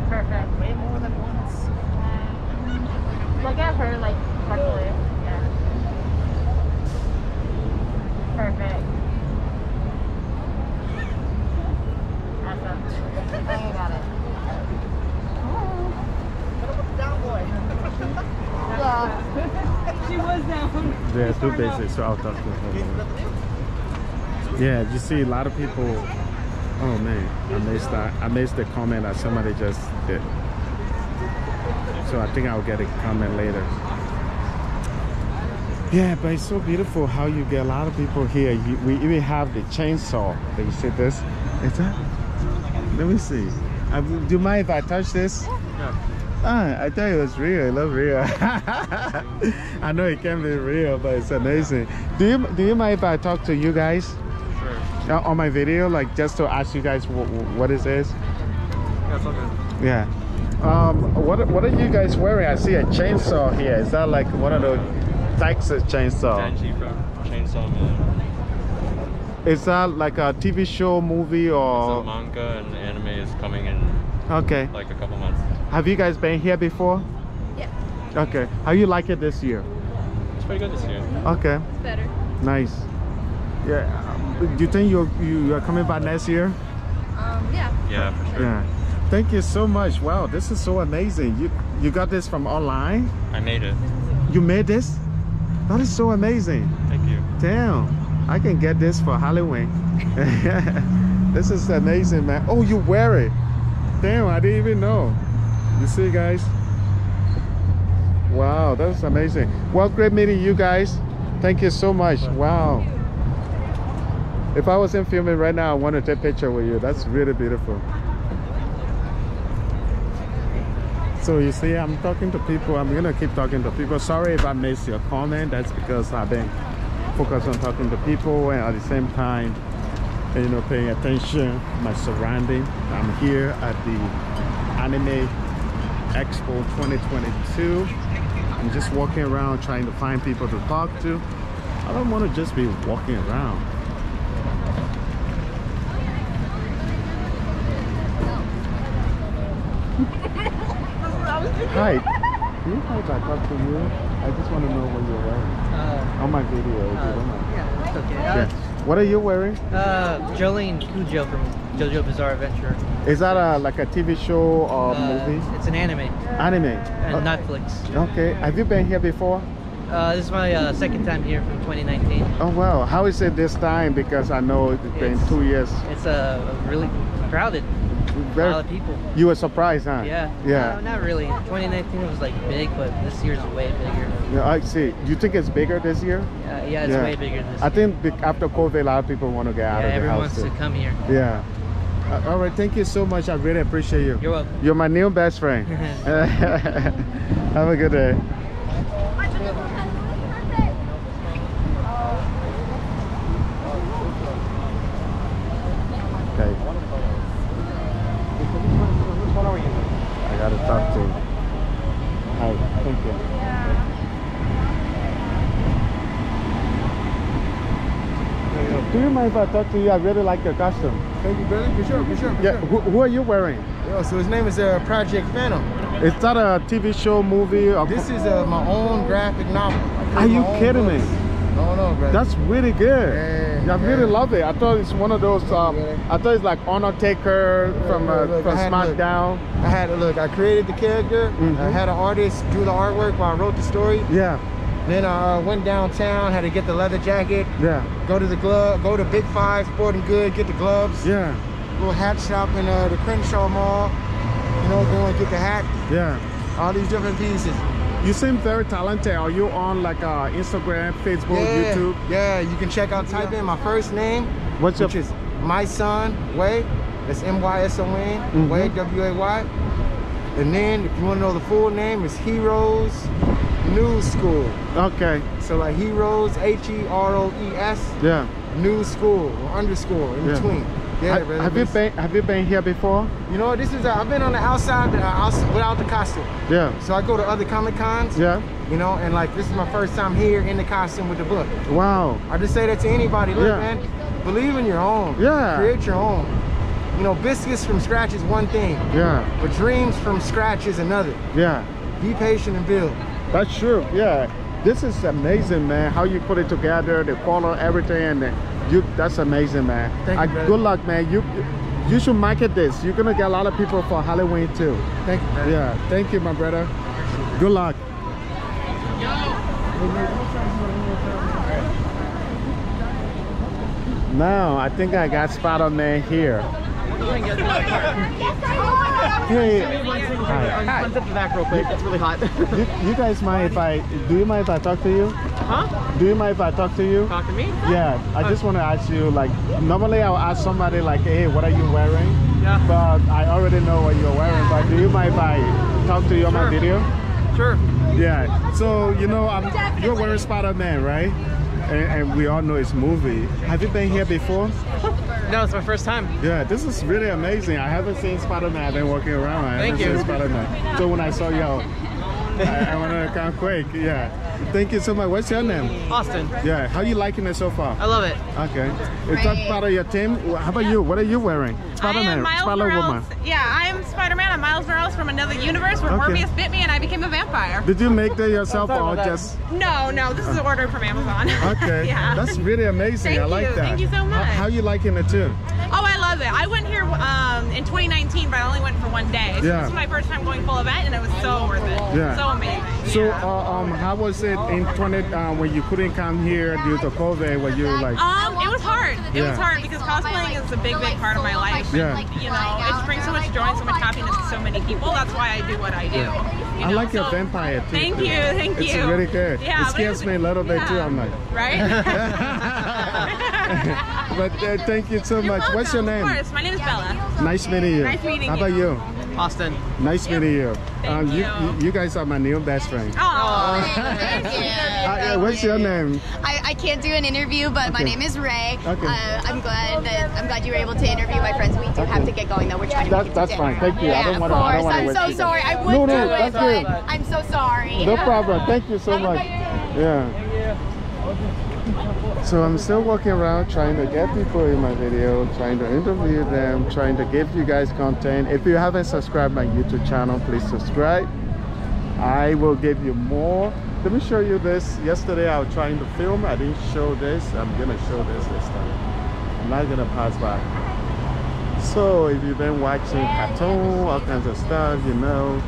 S9: Perfect. Way more than once. Look at her like correctly. Yeah. Perfect. Awesome. I got it. Yeah.
S13: she was down.
S1: They're too busy, so I'll talk to her. Yeah, you see a lot of people. Oh man, I missed that. I missed the comment that somebody just did. So I think I'll get a comment later. Yeah, but it's so beautiful how you get a lot of people here. You, we even have the chainsaw. Do you see this? Is that? Let me see. Uh, do you mind if I touch this? Ah, I thought it was real. I love real. I know it can be real, but it's amazing. Do you do you mind if I talk to you guys
S16: Sure.
S1: uh, on my video, like just to ask you guys wh- wh- what is this?
S16: Yeah, it's all.
S1: Yeah. Um, what what are you guys wearing? I see a chainsaw here. Is that like one of those Texas chainsaw?
S16: Chainsaw Man.
S1: Is that like a TV show, movie,
S16: So
S1: or?
S16: manga and anime is coming in
S1: Okay.
S16: like a couple months.
S1: Have you guys been here before?
S5: Yeah.
S1: Okay. How you like it this year?
S16: It's pretty good this year.
S1: Okay.
S5: It's better.
S1: Nice. Yeah. um, Do you think you you are coming back next year?
S5: Um, yeah.
S16: Yeah, for sure.
S1: Yeah. Thank you so much. Wow, this is so amazing. You you got this from online?
S16: I made it.
S1: You made this? That is so amazing.
S16: Thank you.
S1: Damn. I can get this for Halloween. this is amazing, man. Oh, you wear it. Damn, I didn't even know. You see, guys? Wow, that's amazing. Well, great meeting you guys. Thank you so much. Wow. If I wasn't filming right now, I want to take a picture with you. That's really beautiful. So you see, I'm talking to people. I'm gonna keep talking to people. Sorry if I missed your comment. That's because I've been focused on talking to people and at the same time, you know, paying attention to my surrounding. I'm here at the Anime Expo 2022. I'm just walking around trying to find people to talk to. I don't want to just be walking around. Hi. Can you if I talk to you? I just want to know what you're wearing.
S12: Uh,
S1: On my video, if you
S12: yeah, it's okay. Uh,
S1: Yeah. What are you wearing?
S12: Uh, Jolyne Cujoh from JoJo Bizarre Adventure.
S1: Is that a, like a TV show or
S12: Uh,
S1: movie?
S12: It's an anime.
S1: Anime.
S12: And
S1: Oh,
S12: Netflix.
S1: Okay. Have you been here before?
S12: Uh, this is my uh, second time here from 2019.
S1: Oh wow. How is it this time? Because I know it's been
S12: It's-
S1: two years.
S12: It's uh, really crowded.
S1: Very-
S12: a lot of people.
S1: You were surprised, huh?
S12: Yeah.
S1: Yeah.
S12: No, not really. 2019 was like big, but this year's way bigger.
S1: Yeah, I see. You think it's bigger this year?
S12: Uh, yeah, it's way bigger this year.
S1: I think after COVID, a lot of people want to get out
S12: Yeah,
S1: of the house.
S12: Yeah, everyone wants to come here.
S1: Yeah. Uh, all right. Thank you so much. I really appreciate you.
S12: You're welcome.
S1: You're my new best friend. Have a good day. Okay. I gotta talk to. Hi. Thank you. Do you mind if I talk to you? I really like your costume.
S22: Thank you, brother. For sure, for sure. For
S1: Yeah.
S22: sure.
S1: Who, who are you wearing?
S22: Yo, so his name is uh, Project Phantom.
S1: Is that a TV show, movie?
S22: This is uh, my own graphic novel.
S1: Are you kidding me?
S22: books. No, no, brother.
S1: That's really good.
S22: Yeah,
S1: I really love it. I thought it's one of those. Um, I thought it's like Undertaker from uh,
S22: Look,
S1: from
S22: I to look.
S1: SmackDown.
S22: I had to look. I created the character. I
S1: Mhm.
S22: had an artist do the artwork while I wrote the story.
S1: Yeah.
S22: Then I uh, went downtown, had to get the leather jacket.
S1: Yeah.
S22: Go to the glove, go to Big Five Sporting Good, get the gloves.
S1: Yeah.
S22: Little hat shop in uh, the Crenshaw Mall. You know, go and get the hat.
S1: Yeah.
S22: All these different pieces.
S1: You seem very talented. Are you on like uh, Instagram, Facebook,
S22: yeah,
S1: YouTube?
S22: Yeah, you can check out, type in my first name,
S1: What's your-
S22: which is my son, Way. That's M-Y-S-O-N,
S1: Mhm.
S22: Way, W-A-Y. And then if you want to know the full name, it's Heroes News School.
S1: Okay.
S22: So like Heroes, H-E-R-O-E-S,
S1: Yeah.
S22: New School, or underscore in
S1: Yeah.
S22: between. Yeah, brother,
S1: have you been Have you been here before?
S22: You know, this is, uh, I've been on the outside uh, without the costume.
S1: Yeah.
S22: So I go to other Comic Cons.
S1: Yeah.
S22: You know, and like this is my first time here in the costume with the book.
S1: Wow.
S22: I just say that to anybody. Look,
S1: Yeah.
S22: man, believe in your own.
S1: Yeah.
S22: Create your own. You know, biscuits from scratch is one thing.
S1: Yeah.
S22: But dreams from scratch is another.
S1: Yeah.
S22: Be patient and build.
S1: That's true. Yeah. This is amazing, man. How you put it together, the color, everything, and uh, you. That's amazing, man.
S22: Thank you,
S1: I-
S22: brother.
S1: good luck, man. You you should market this. You're gonna get a lot of people for Halloween too.
S22: Thank you, brother.
S1: Yeah. Thank you, my brother. Good luck. Now I think I got Spider-Man here. Hey, hi.
S12: Runs up the back real quick. It's really hot.
S1: You, you guys mind if I do you mind if I talk to you?
S12: Huh?
S1: Do you mind if I talk to you?
S12: Talk to me?
S1: Yeah, I just want to ask you like normally I'll ask somebody like, hey, what are you wearing?
S12: Yeah.
S1: But I already know what you're wearing. But do you mind if I talk to you on my
S12: Sure.
S1: video?
S12: Sure.
S1: Yeah. So you know, I'm, you're wearing Spider-Man, right? And, and we all know it's movie. Have you been here before?
S12: No, it's my first time.
S1: Yeah, this is really amazing. I haven't seen Spider-Man. I've been walking around. I
S12: Thank
S1: haven't
S12: you.
S1: seen Spider-Man. So when I saw you, I, I want to come quick. Yeah. Thank you so much. What's your name?
S12: Austin.
S1: Yeah. How you liking it so far?
S12: I love it.
S1: Okay. It's that part of your team? How about you? What are you wearing?
S13: I am
S1: Spider-Man. Spider-Woman.
S13: Yeah, I am Spider-Man. I'm Miles Morales from another universe where
S1: Okay.
S13: Morbius bit me and I became a vampire.
S1: Did you make that yourself or
S13: that.
S1: just?
S13: No, no, this is an order from Amazon.
S1: Okay.
S13: yeah.
S1: That's really amazing.
S13: Thank
S1: I like
S13: you.
S1: that.
S13: Thank you so much.
S1: how you liking it too?
S13: Oh, I love it. I went here um, in 2019, but I only went for one day. So
S1: Yeah.
S13: this was my first time going full event, and it was so worth it.
S1: Yeah.
S13: So amazing.
S1: So, uh, um, how was it in 20 uh, when you couldn't come here due to COVID? Were you like?
S13: Um, it was hard. It
S1: Yeah.
S13: was hard because cosplaying is a big, big part of my life.
S1: Yeah.
S13: You know, it brings so much joy and so much happiness to so many people. That's why I do what I do. you
S1: I
S13: know,
S1: like your
S13: so-
S1: vampire too.
S13: Thank you, thank
S1: it's
S13: you.
S1: really good.
S13: Yeah,
S1: it scares
S13: it's-
S1: me a little bit too. I'm like,
S13: Right?
S1: but uh, thank you so much. What's your
S13: Of
S1: name?
S13: course. My name is Bella.
S1: Nice meeting you.
S13: Nice meeting
S1: How about
S13: you.
S1: You?
S12: Austin.
S1: Nice meeting you. Um, you.
S13: you.
S1: You guys are my new best friend.
S13: Oh,
S23: thank you.
S1: Uh, yeah, what's your name?
S23: I, I can't do an interview, but my name is Ray.
S1: Okay.
S23: Uh, I'm glad that I'm glad you were able to interview my friends. We do have to get going though. We're trying to
S1: That,
S23: make it
S1: that's
S23: to
S1: fine.
S23: dinner.
S1: Thank you. I
S23: Yeah,
S1: don't
S23: of
S1: want to. I don't
S23: course.
S1: want to
S23: I'm
S1: waste
S23: so
S1: your
S23: sorry. I
S1: time.
S23: would
S1: no, no,
S23: do it,
S1: that's
S23: but
S1: good.
S23: I'm so sorry.
S1: No problem. Thank you so much. Yeah. So I'm still walking around trying to get people in my video, trying to interview them, trying to give you guys content. If you haven't subscribed my YouTube channel, please subscribe. I will give you more. Let me show you this. Yesterday I was trying to film. I didn't show this. I'm gonna show this this time. I'm not gonna pass by. So if you've been watching cartoon, all kinds of stuff, you know,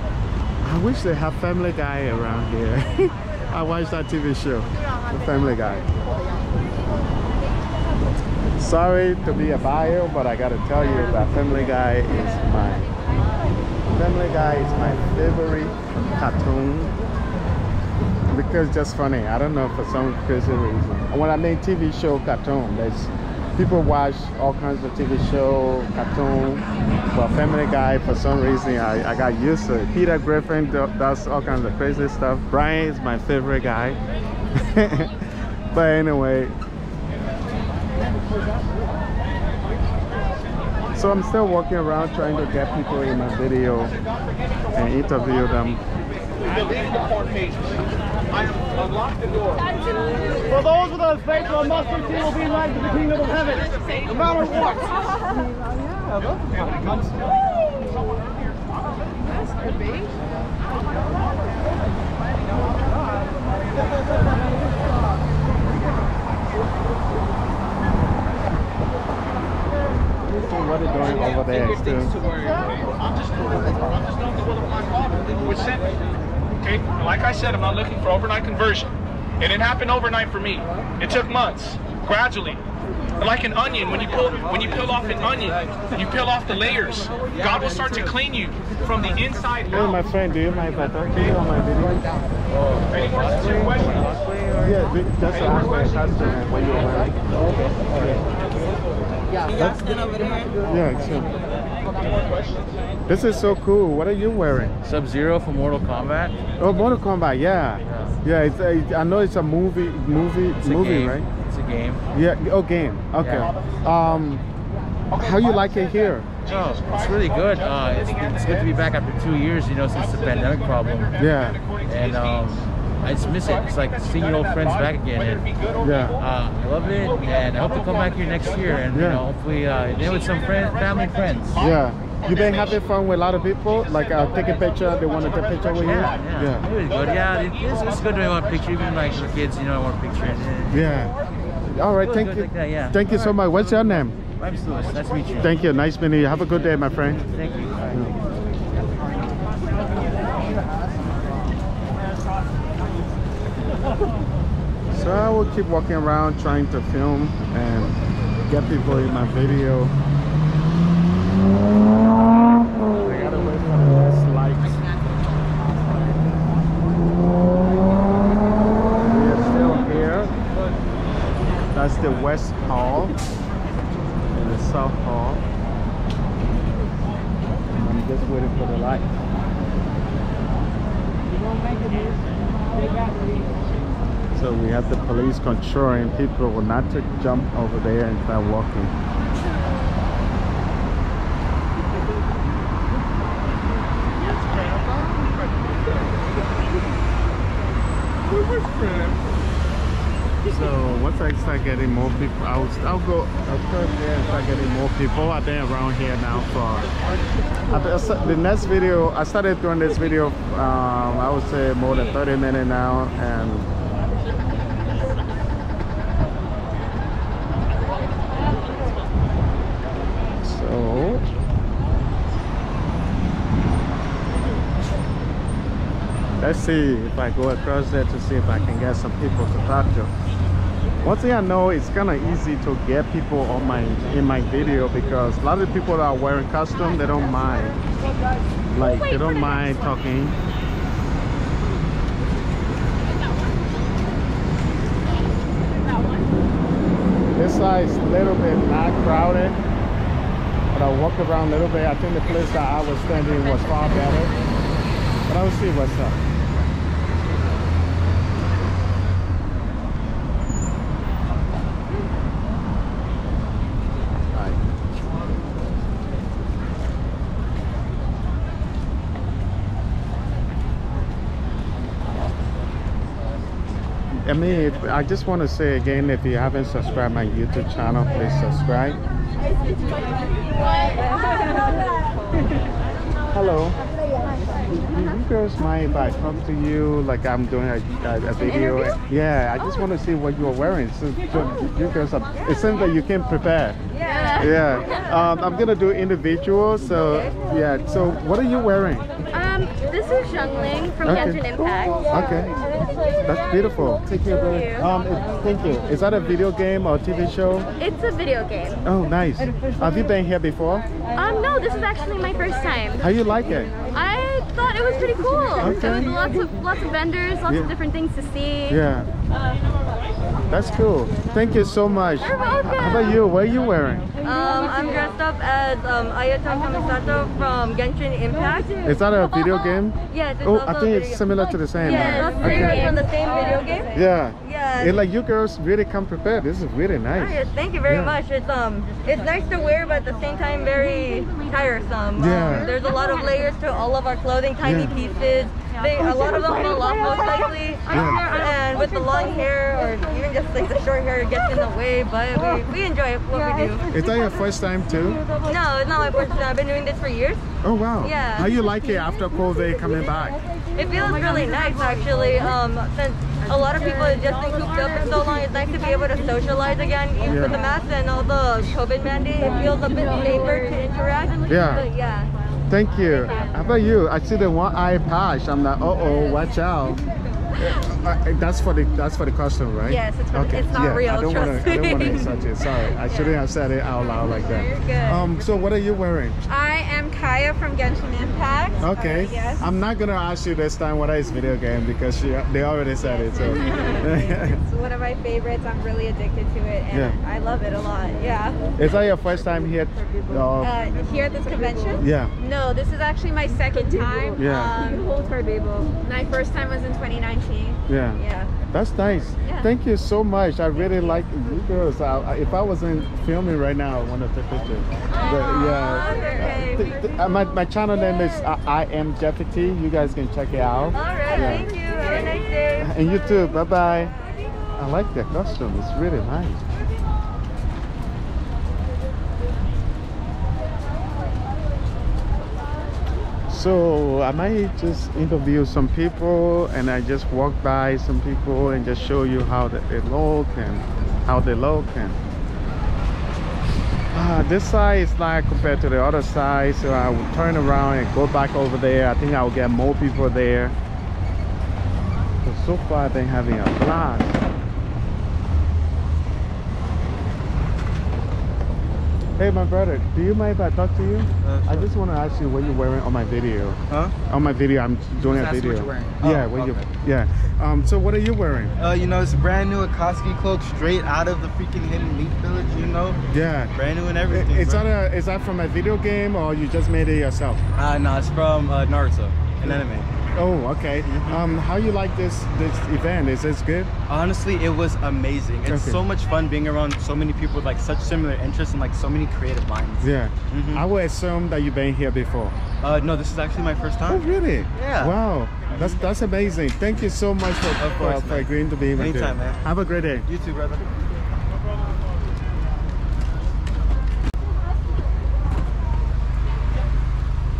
S1: I wish they have Family Guy around here. I watched that TV show, The Family Guy. Sorry to be a bio, but I gotta tell you that Family Guy is my Family Guy is my favorite cartoon because it's just funny. I don't know for some crazy reason. When I mean TV show cartoon, there's people watch all kinds of TV show cartoon, but Family Guy for some reason I, I got used to it. Peter Griffin does all kinds of crazy stuff. Brian is my favorite guy. but anyway, so I'm still walking around trying to get people in my video and interview them. I have unlocked the door.
S20: For those with a faith or mustard seed will be like to the kingdom of heaven, no matter what.
S1: What are doing over there too?
S20: I'm just, I'm just will of my Father has sent me. Okay? Like I said, I'm not looking for overnight conversion. And it didn't happen overnight for me. It took months, gradually. Like an onion, when you pull when you peel off an onion, you peel off the layers. God will start to clean you from the inside
S1: Hey,
S20: out.
S1: my friend, do you mind if I talk to you on my video?
S20: Any questions or questions?
S1: Yeah, we- just to ask my question what you're wearing. Yeah, Yeah, sure. This is so cool. What are you wearing?
S24: Sub Zero from Mortal Kombat.
S1: Oh, Mortal Kombat. Yeah, yeah. It's a, I know it's a movie, movie,
S24: It's a
S1: movie,
S24: game.
S1: right?
S24: It's a game.
S1: Yeah. Oh, game. Okay. Um, how you like it here?
S24: Oh, it's really good. Uh, it's, it's good to be back after two years, you know, since the pandemic problem.
S1: Yeah.
S24: And um, I just miss it. It's like seeing your old friends back again. And,
S1: Yeah.
S24: uh, I love it, and I hope to come back here next year, and you know, hopefully, uh, then with some friend, family friends.
S1: Yeah. You been having fun with a lot of people? Like uh, take a picture. They want to take a picture with you.
S24: Yeah, yeah, it was good. Yeah, it, it's, it's good to want a picture, even like the kids, you know, I want a picture. And,
S1: Yeah. All right. Thank you.
S24: like that, yeah.
S1: Thank you so much. What's your name?
S24: I'm Lewis. Nice to meet you.
S1: Thank you. Nice meeting you. Have a good day, my friend.
S24: Thank you.
S1: So I will keep walking around trying to film and get people in my video. I gotta wait for the last lights. We are still here. That's the West Hall and the South Hall. And I'm just waiting for the light. We have the police controlling people not to jump over there and start walking. So once I start getting more people, I'll, I'll go across there and start getting more people. I've been around here now for, the next video, I started doing this video, um, I would say more than 30 minutes now. And So let's see if I go across there to see if I can get some people to talk to. One thing I know it's kind of easy to get people on my in my video because a lot of the people that are wearing custom they don't mind like they don't mind talking This side is a little bit not crowded, but I walk around a little bit. I think the place that I was standing was far better, but I'll see what's up. I mean, if, I just want to say again, if you haven't subscribed my YouTube channel, please subscribe. Hello. You girls mind if I talk to you like I'm doing a, a, a video? Yeah, I just want to see what you are wearing. So, you girls are, it seems that you came prepared.
S8: Yeah.
S1: Yeah. Um, I'm gonna do individual. So yeah. So what are you wearing?
S8: Um, this is Xiangling from
S1: Okay.
S8: Genshin Impact.
S1: Okay. That's beautiful. Take care, brother.
S8: you.
S1: Um, it- thank you. Is that a video game or a TV show?
S8: It's a video game.
S1: Oh, nice. Have you been here before?
S8: Um, no, this is actually my first time.
S1: How you like it?
S8: I thought it was pretty cool.
S1: Okay.
S8: There was lots of lots of vendors, lots
S1: Yeah.
S8: of different things to see.
S1: Yeah. That's cool. Thank you so much.
S8: You're welcome.
S1: How about you? What are you wearing?
S25: Um, I'm dressed up as um, Ayato Kamisato from Genshin Impact.
S1: Is that a video game?
S25: Yes, it's
S1: Oh, I
S25: a
S1: think
S25: video
S1: it's similar to the same. One.
S25: okay. from the same video game.
S1: Yeah.
S25: Yeah.
S1: It's like you girls really come prepared. This is really nice.
S25: Oh, yes, thank you very
S1: Yeah.
S25: much. It's um, it's nice to wear, but at the same time, very tiresome.
S1: Yeah.
S25: Um, there's a lot of layers to all of our clothing, tiny
S1: Yeah.
S25: pieces. They, a lot of them fall off most likely,
S1: Yeah.
S25: and with the long hair or even just like the short hair, gets in the way. But we, we enjoy what we do.
S1: Is that your first time too?
S25: No, it's not my first time. I've been doing this for years.
S1: Oh wow.
S25: Yeah.
S1: How you like it after COVID coming back?
S25: It feels really nice actually. Um, since a lot of people have just been cooped up for so long, it's nice to be able to socialize again. Even
S1: Yeah.
S25: with the mask and all the COVID mandate, it feels a bit safer to interact.
S1: Yeah.
S25: But yeah.
S1: Thank you. How about you? I see the one eye patch. I'm like, uh oh, watch out. Uh, that's for the that's for the costume, right?
S25: Yes, it's for- it's not
S1: yeah,
S25: real,
S1: I don't want to. I don't want to
S25: me.
S1: insult you. Sorry, I shouldn't have said it out loud like that.
S25: You're good.
S1: Um. So what are you wearing?
S26: I am Kaeya from Genshin Impact.
S1: Okay.
S26: Uh, yes.
S1: I'm not gonna ask you this time what is video game because she, they already said it. So.
S26: It's one of my favorites. I'm really addicted to it, and
S1: Yeah.
S26: I love it a lot. Yeah.
S1: is that your first time here? Uh,
S26: Uh, here at this convention?
S1: Yeah.
S26: No, this is actually my second time.
S1: Yeah.
S26: Um, my first time was in 2019.
S1: Yeah.
S26: Yeah.
S1: That's nice.
S26: Yeah.
S1: Thank you so much. I really like you girls. I, I- if I wasn't filming right now, I want to take pictures. But yeah.
S26: okay.
S1: Th- th- uh, my, my channel name is uh, I am Jeffy You guys can check it out.
S25: All right.
S1: Yeah.
S25: Thank you. Have a nice day.
S1: And you too. Bye bye. I like the costume. It's really nice. So I might just interview some people and I just walk by some people and just show you how they look and how they look and Ah, this side is like compared to the other side so I will turn around and go back over there. I think I will get more people there. But so far I've been having a blast Hey my brother, do you mind if I talk to you? I just want to ask you what you're wearing on my video.
S18: Huh?
S1: On my video, I'm doing a
S18: ask
S1: video.
S18: what you're wearing.
S1: Yeah,
S18: Oh,
S1: what you yeah. Um, so what are you wearing?
S18: Uh, you know, it's a brand new Akatsuki cloak straight out of the freaking Hidden Leaf Village, you know?
S1: Yeah.
S18: Brand new and everything.
S1: It's
S18: bro.
S1: that a is that from a video game or you just made it yourself?
S18: Uh, no, it's from uh, Naruto, an anime.
S1: Oh, okay.
S18: Mm-hmm.
S1: Um, how you like this this event? Is this good?
S18: Honestly, it was amazing. It's
S1: Okay.
S18: so much fun being around so many people with like such similar interests and like so many creative minds.
S1: Yeah.
S18: Mhm.
S1: I would assume that you've been here before.
S18: Uh, no, this is actually my first time.
S1: Oh, really?
S18: Yeah.
S1: Wow. That's that's amazing. Thank you so much for
S18: Of course,
S1: for, for agreeing to be with
S18: Anytime, man.
S1: Have a great day.
S18: You too, brother.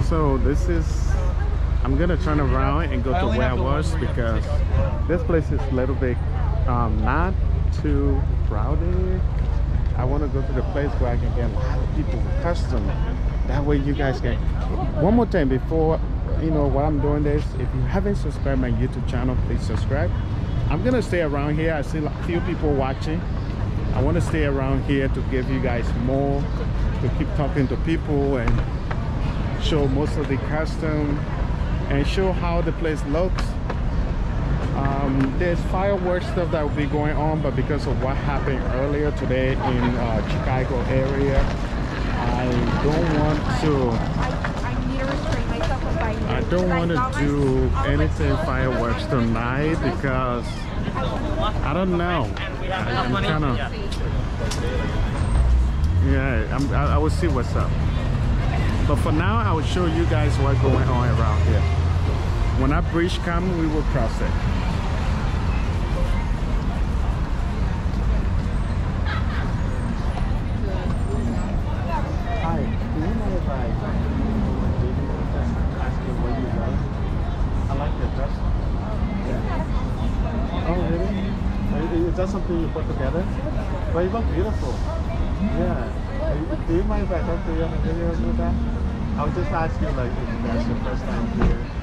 S1: So this is I'm gonna turn around and go to where I was because this place is a little bit um, not too crowded. I want to go to the place where I can get a lot of people custom. That way you guys can. One more time before you know what I'm doing this. If you haven't subscribed my YouTube channel, please subscribe. I'm gonna stay around here. I see a few people watching. I want to stay around here to give you guys more, to keep talking to people and show most of the custom and show how the place looks. Um, there's fireworks stuff that will be going on but because of what happened earlier today in uh, Chicago area I don't want to
S26: I
S1: don't want to do anything fireworks tonight because I don't know. I, I'm kind of yeah I'm, I, I will see what's up. But for now I will show you guys what's going on around here when I bridge comes, we will cross it. Hi, do you mind if I you you? I like the dress. Oh, really? Is that something you put together? But you look beautiful. Yeah. Do you mind if I talk to you on the video about that? I was just asking like if that's your first time here.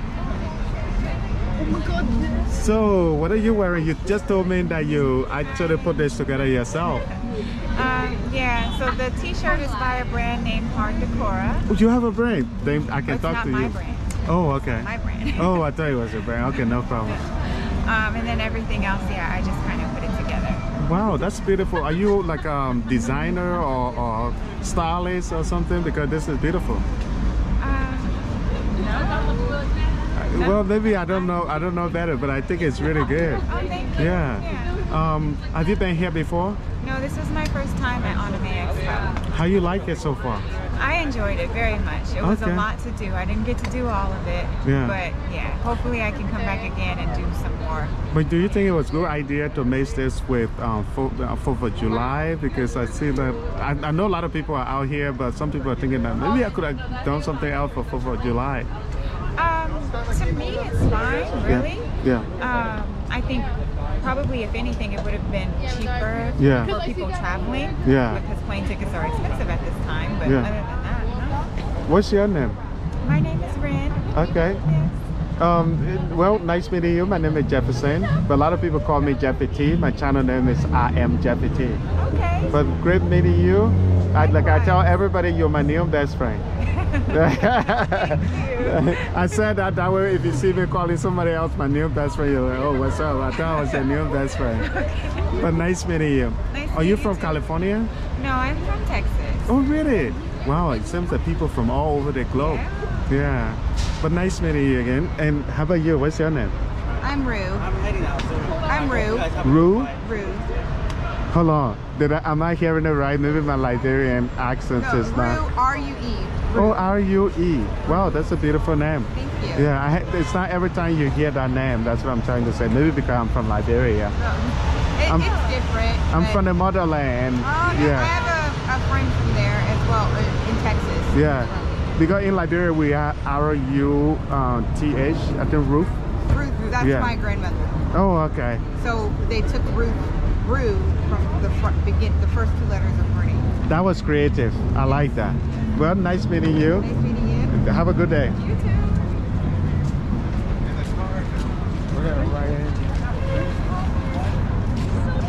S1: My god. So what are you wearing? You just told me that you actually put this together yourself.
S26: Um, yeah, so the t-shirt is by a brand named Hard Decora.
S1: Oh, you have a brand. Then I can
S26: It's
S1: talk
S26: not
S1: to
S26: my
S1: you.
S26: brand.
S1: Oh, okay.
S26: my brand.
S1: oh, I thought it was your brand. Okay, no problem.
S26: Um, and then everything else, yeah, I just kind of put it together.
S1: Wow, that's beautiful. Are you like um designer or, or stylist or something? Because this is beautiful. Uh, Well, maybe I don't know. I don't know better, but I think it's really good.
S26: Oh, thank you.
S1: Yeah. Um, have you been here before?
S26: No, this is my first time at Anime Expo.
S1: How you like it so far?
S26: I enjoyed it very much. It was
S1: Okay.
S26: a lot to do. I didn't get to do all of it.
S1: Yeah.
S26: But yeah, hopefully I can come back again and do some more.
S1: But do you think it was a good idea to mix this with um, 4th, uh, 4th of July? Because I see that, I, I know a lot of people are out here, but some people are thinking that maybe I could have done something else for 4th of July.
S26: To me, it's fine, really.
S1: Yeah.
S26: Um, I think probably, if anything, it would have been cheaper
S1: Yeah.
S26: for people traveling.
S1: Yeah.
S26: Because plane tickets are expensive at this time. But
S1: Yeah.
S26: other than that, no.
S1: What's your name?
S26: My name is Ren.
S1: Okay. Um, well, nice meeting you. My name is Jefferson, but a lot of people call me Jeffy T. My channel name is I am Jeffy T.
S26: Okay.
S1: But great meeting you. I, like I tell everybody, you're my new best friend. I said that that way if you see me calling somebody else my new best friend, you're like, oh, what's up? I thought I was your new best friend. But nice meeting you.
S26: Nice
S1: Are you from California?
S26: No, I'm from Texas.
S1: Oh, really? Wow, it seems that people from all over the globe. Yeah. But nice meeting you again. And how about you? What's your name?
S26: I'm Rue. I'm heading out soon. I'm Rue.
S1: Rue?
S26: Rue.
S1: Hold on. Did I, am I hearing it right? Maybe my Liberian accent
S26: No,
S1: is not.
S26: Rue, R-U-E.
S1: Oh, R-U-E. Wow, that's a beautiful name.
S26: Thank you.
S1: Yeah, I, it's not every time you hear that name. That's what I'm trying to say. Maybe because I'm from Liberia.
S26: It,
S1: I'm-
S26: it's different.
S1: I'm from the motherland.
S26: Oh, no, I have a, a friend from there as well, uh, in Texas.
S1: Yeah. Because in Liberia we have R-U-T-H, I think Ruth.
S26: Ruth, that's
S1: Yeah.
S26: my grandmother.
S1: Oh, okay.
S26: So they took Ruth, Rue from the front, begin the first two letters of her name.
S1: That was creative. I like that. Well, nice meeting you.
S26: Nice meeting you.
S1: Have a good day.
S26: You too.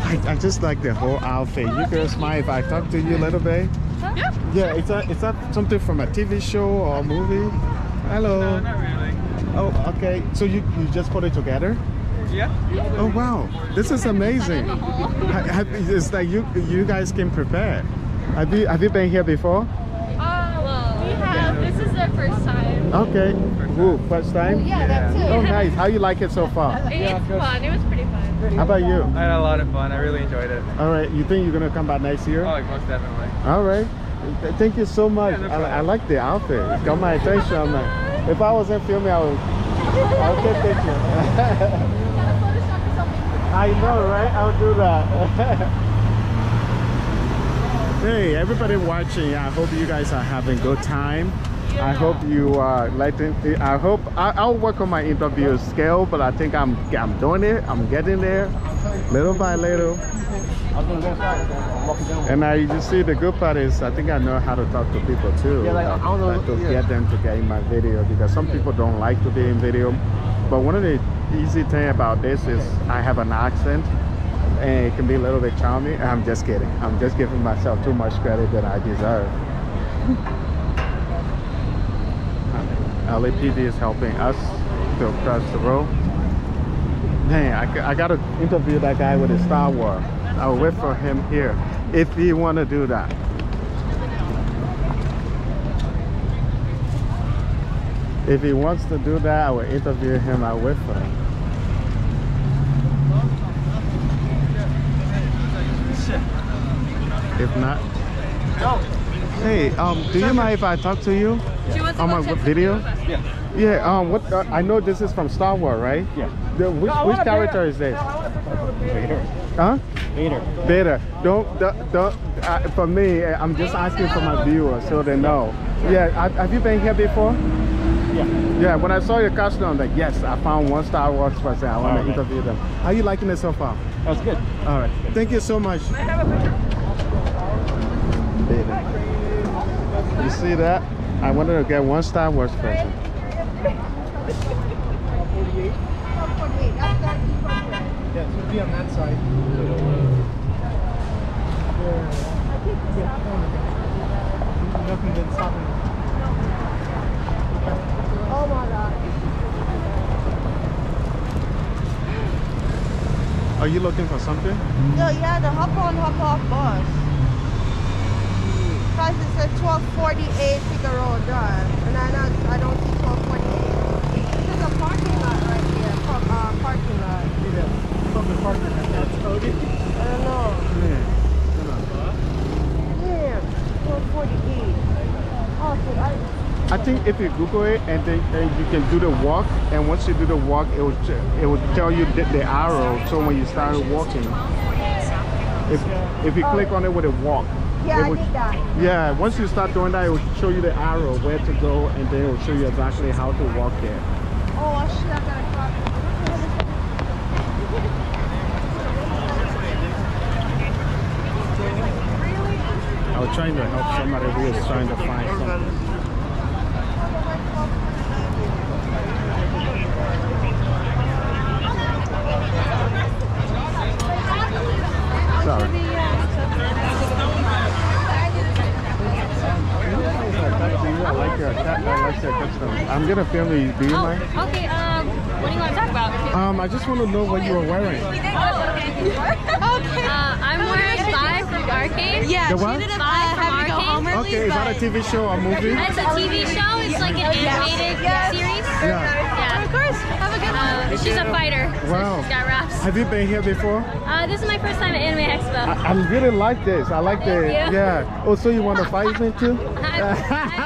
S1: I, I just like the whole outfit. You oh, girls mind if I talk to you a little bit?
S13: Yeah.
S1: Yeah, is that, is that something from a TV show or a movie? Hello.
S13: No, not really.
S1: Oh, okay. So you, you just put it together?
S13: Yeah.
S1: Oh wow, this is amazing. Ha- have- It's like you you guys can prepare. Have you have you been here before?
S8: Have. This is our first time.
S1: Okay. Ooh, first time?
S8: Yeah, that too.
S1: Oh nice. How you like it so far?
S8: It's fun. It was pretty fun.
S1: How about you?
S16: I had a lot of fun. I really enjoyed it.
S1: All right. You think you're gonna come back next year?
S16: Oh, most definitely.
S1: All right. Thank you so much. I, I like the outfit. It got my attention. I'm like, if I wasn't filming, I would. I would take pictures. I know, right? I'll do that. hey, everybody watching. I hope you guys are having good time. I hope you are liking. I hope I, I'll work on my interview skill, but I think I'm I'm doing it. I'm getting there, little by little. And I you see the good part is I think I know how to talk to people too.
S22: Yeah, like, I don't know-
S1: like to
S22: yeah.
S1: get them to get in my video because some people don't like to be in video. But one of the easy thing about this is I have an accent and it can be a little bit charming. I'm just kidding. I'm just giving myself too much credit that I deserve. LAPD is helping us to cross the road. Dang, I gotta interview that guy with his Star Wars. I'll wait for him here if he wanna do that. If he wants to do that, I will interview him. I'll wait for him. If not, hey, um, do you mind if I talk to you
S13: Do you want to
S1: on
S13: go
S1: my video?
S13: Yeah.
S1: Yeah. Um, what? Uh, I know this is from Star Wars, right? Yeah. The, which
S13: I
S1: which character is this?
S13: Vader.
S1: Huh?
S13: Vader.
S1: Vader. Don't, don't, don't uh, for me, uh, I'm just asking for my viewers so they know. Yeah, have, have you been here before?
S13: Yeah.
S1: Yeah, when I saw your costume, I'm like, yes, I found one Star Wars person. I want to
S27: Alright.
S1: interview them. How are you liking it so far?
S27: That's good.
S1: All right. Thank you so much. You see that? I wanted to get one Star Wars person.
S11: Yeah, it on that side.
S28: Oh my god.
S1: Are you looking for something?
S28: Yeah, yeah, the hop on, hop off bus. Price is at 1248 Figueroa Drive. And I don't, I don't see 1248. This is a parking lot right here. Uh, parking lot.
S11: Public parking lot. That's Cody.
S28: I don't know. Yeah, 1248. Oh, so I,
S1: I think if you Google it and then and you can do the walk, and once you do the walk, it will it will tell you the, the arrow. So when you start walking, if if you click on it with a walk,
S28: yeah, I did that.
S1: Yeah, once you start doing that, it will show you the arrow where to go, and then it will show you exactly how to walk there.
S28: Oh, shit, I gotta copy.
S1: I was trying to help somebody who is trying to find something. Sorry. I like your cat. I like your custom. I'm gonna film you. Do you mind?
S8: Okay, um, what do you want to talk about?
S1: Um, I just want to know what you were wearing.
S8: Oh, Okay. Uh, I'm wearing Spy from Arcane.
S1: Yeah, The what? she did
S8: Spy
S1: a,
S8: from
S1: Happy Go
S8: Arcade.
S1: Home early, Okay, is that a but- TV show or movie?
S8: It's a TV show. It's like an animated series.
S1: Yeah.
S8: Yeah. Of course. Have a good one. she's a fighter. so
S1: Wow.
S8: she's got raps.
S1: Have you been here before?
S8: Uh, this is my first time at Anime Expo.
S1: I, I really like this. I like the
S8: you.
S1: yeah. Oh, so you want to fight me too?
S8: I'm just doing a pose.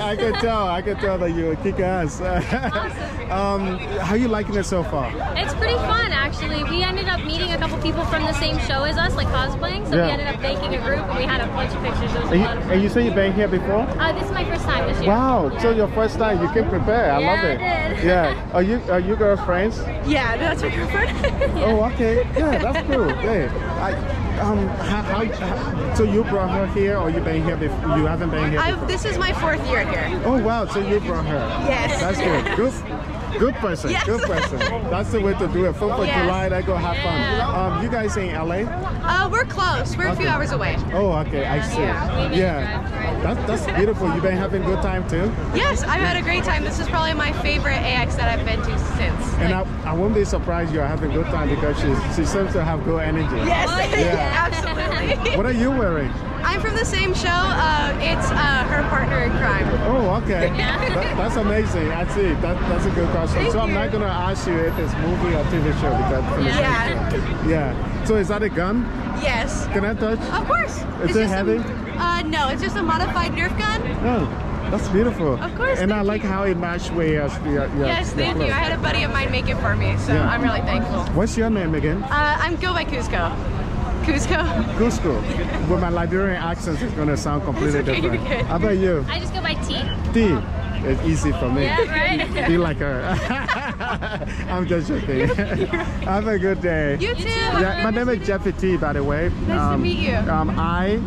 S1: I can tell. I can tell that you kick ass. um, how are you liking it so far?
S8: It's pretty fun, actually. We ended up meeting a couple people from the same show as us, like cosplaying. So
S1: Yeah.
S8: we ended up making a group, and we had a bunch of pictures. It was
S1: And you,
S8: lot of fun.
S1: and you say you've been here before?
S8: Uh, this is my first time this year.
S1: Wow. So your first time, you can prepare. I
S8: Yeah,
S1: love
S8: I
S1: it.
S8: did.
S1: Yeah. Are you are you girlfriends?
S7: Yeah, that's my girlfriend.
S1: Oh, okay. Yeah, that's cool. Hey, I, um, how, how, how- so you brought her here, or you been here before? You haven't been here
S7: I've, this is my fourth year here.
S1: Oh wow, so you brought her.
S7: Yes.
S1: That's good. Good good person.
S7: Yes.
S1: Good person. That's the way to do it. Fourth of
S7: Yes.
S1: July, I go have fun. Um, you guys in LA?
S7: Uh, we're close. We're a few hours away.
S1: Oh, okay, I see.
S7: Yeah.
S1: Yeah. That, that's beautiful. You've been having a good time too?
S7: Yes, I've had a great time. This is probably my favorite AX that I've been to since.
S1: And I, I won't be surprised you're having a good time because she, she seems to have good energy.
S7: Yes,
S1: Yeah.
S7: absolutely.
S1: What are you wearing?
S7: I'm from the same show. Uh, it's uh, her partner in crime.
S1: Oh, okay.
S7: Yeah.
S1: That- that's amazing. I see. That, that's a good question.
S7: Thank
S1: so I'm
S7: you.
S1: not gonna ask you if it's movie or TV show because from the
S7: Yeah.
S1: yeah. So is that a gun?
S7: Yes.
S1: Can I touch?
S7: Of course.
S1: Is
S7: It's
S1: it
S7: just a-
S1: heavy?
S7: Uh, no, it's just a modified Nerf gun.
S1: Oh, that's beautiful.
S7: Of course,
S1: And I
S7: thank
S1: like how it matched with your, your, your
S7: yes,
S1: your
S7: thank you. I had a buddy of mine make it for me, so
S1: Yeah.
S7: I'm really thankful.
S1: What's your name again?
S7: Uh, I'm go by Cusco. Cusco.
S1: Cusco. With my Liberian accent, it's gonna sound completely
S7: It's okay, you're
S1: different.
S7: good.
S1: How about you?
S8: I just go by T.
S1: T. It's easy for me.
S8: Yeah, right?
S1: Be like her. I'm just joking. Have a good day.
S7: You too.
S1: Yeah, my name is Jeffy T, by the way.
S7: Nice to meet you.
S1: Um, I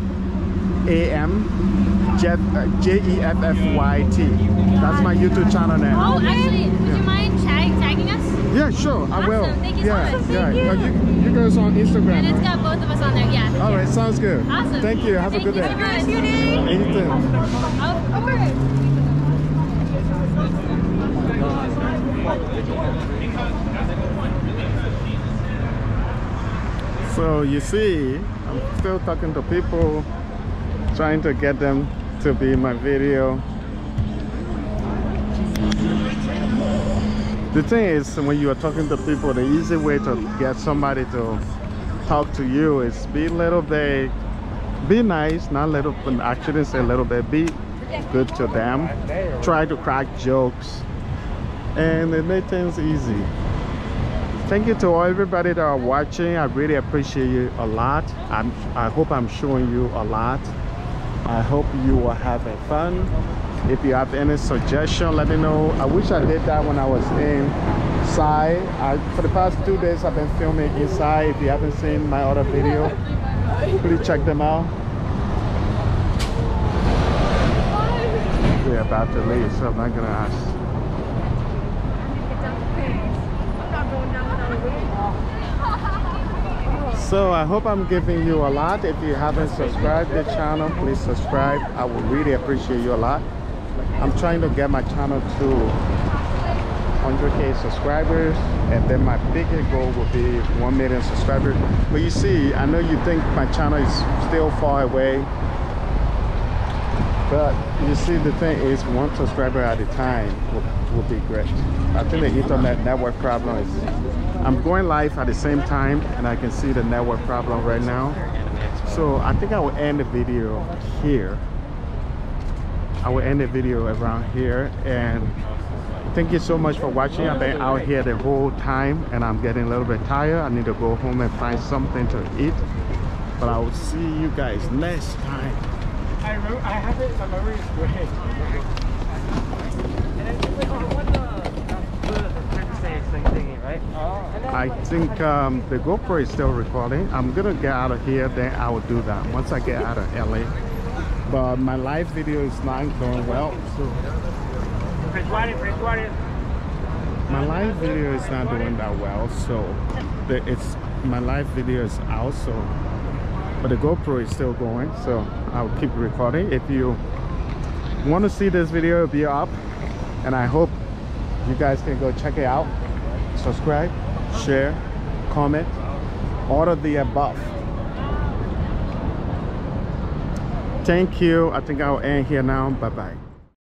S1: A M Jeff uh, J E F F Y T. That's my YouTube channel name.
S8: Oh, actually, would you mind tag, tagging us?
S1: Yeah, sure, I will.
S8: Thank you so
S1: yeah,
S8: much.
S1: yeah.
S8: Thank you.
S1: Oh, you, you guys on Instagram?
S8: And it's got both of us on there, yeah.
S1: All right, sounds good.
S8: Awesome.
S1: Thank you. Have
S8: Thank
S1: a good
S8: you
S1: day.
S8: so much. You too.
S1: Anything.
S8: Oh, okay.
S1: So you see, I'm still talking to people, trying to get them to be in my video. The thing is, when you are talking to people, the easy way to get somebody to talk to you is be a little bit, be nice, not a little, I say a little bit, be good to them. Try to crack jokes, and it makes things easy. Thank you to all everybody that are watching. I really appreciate you a lot. I'm i hope i'm showing you a lot i hope you are having fun. If you have any suggestion let me know. I wish i did that when i was inside I, for the past two days i've been filming inside. If you haven't seen my other video please check them out. We're about to leave so i'm not gonna ask so i hope i'm giving you a lot. If you haven't subscribed the channel please subscribe. I would really appreciate you a lot. I'm trying to get my channel to 100k subscribers and then my bigger goal will be 1 million subscribers. But you see i know you think my channel is still far away but you see the thing is one subscriber at a time will, will be great. I think the internet network problem is i'm going live at the same time and i can see the network problem right now. So i think i will end the video here. I will end the video around here and thank you so much for watching. I've been out here the whole time and i'm getting a little bit tired. I need to go home and find something to eat. But i will see you guys next time.
S21: I I have it, my memory is great. And then it's like, oh, what the, the, the Christmas Day thing thingy, right? Oh, and then
S1: I think um, the GoPro is still recording. I'm gonna get out of here, then I will do that once I get out of LA. But my live video is not going well, so my live video is not doing that well. So the, it's my live video is out. So but the GoPro is still going. So I'll keep recording. If you want to see this video, it'll be up, and I hope you guys can go check it out. Subscribe, share, comment, all of the above. Thank you. I think I'll end here now. Bye bye.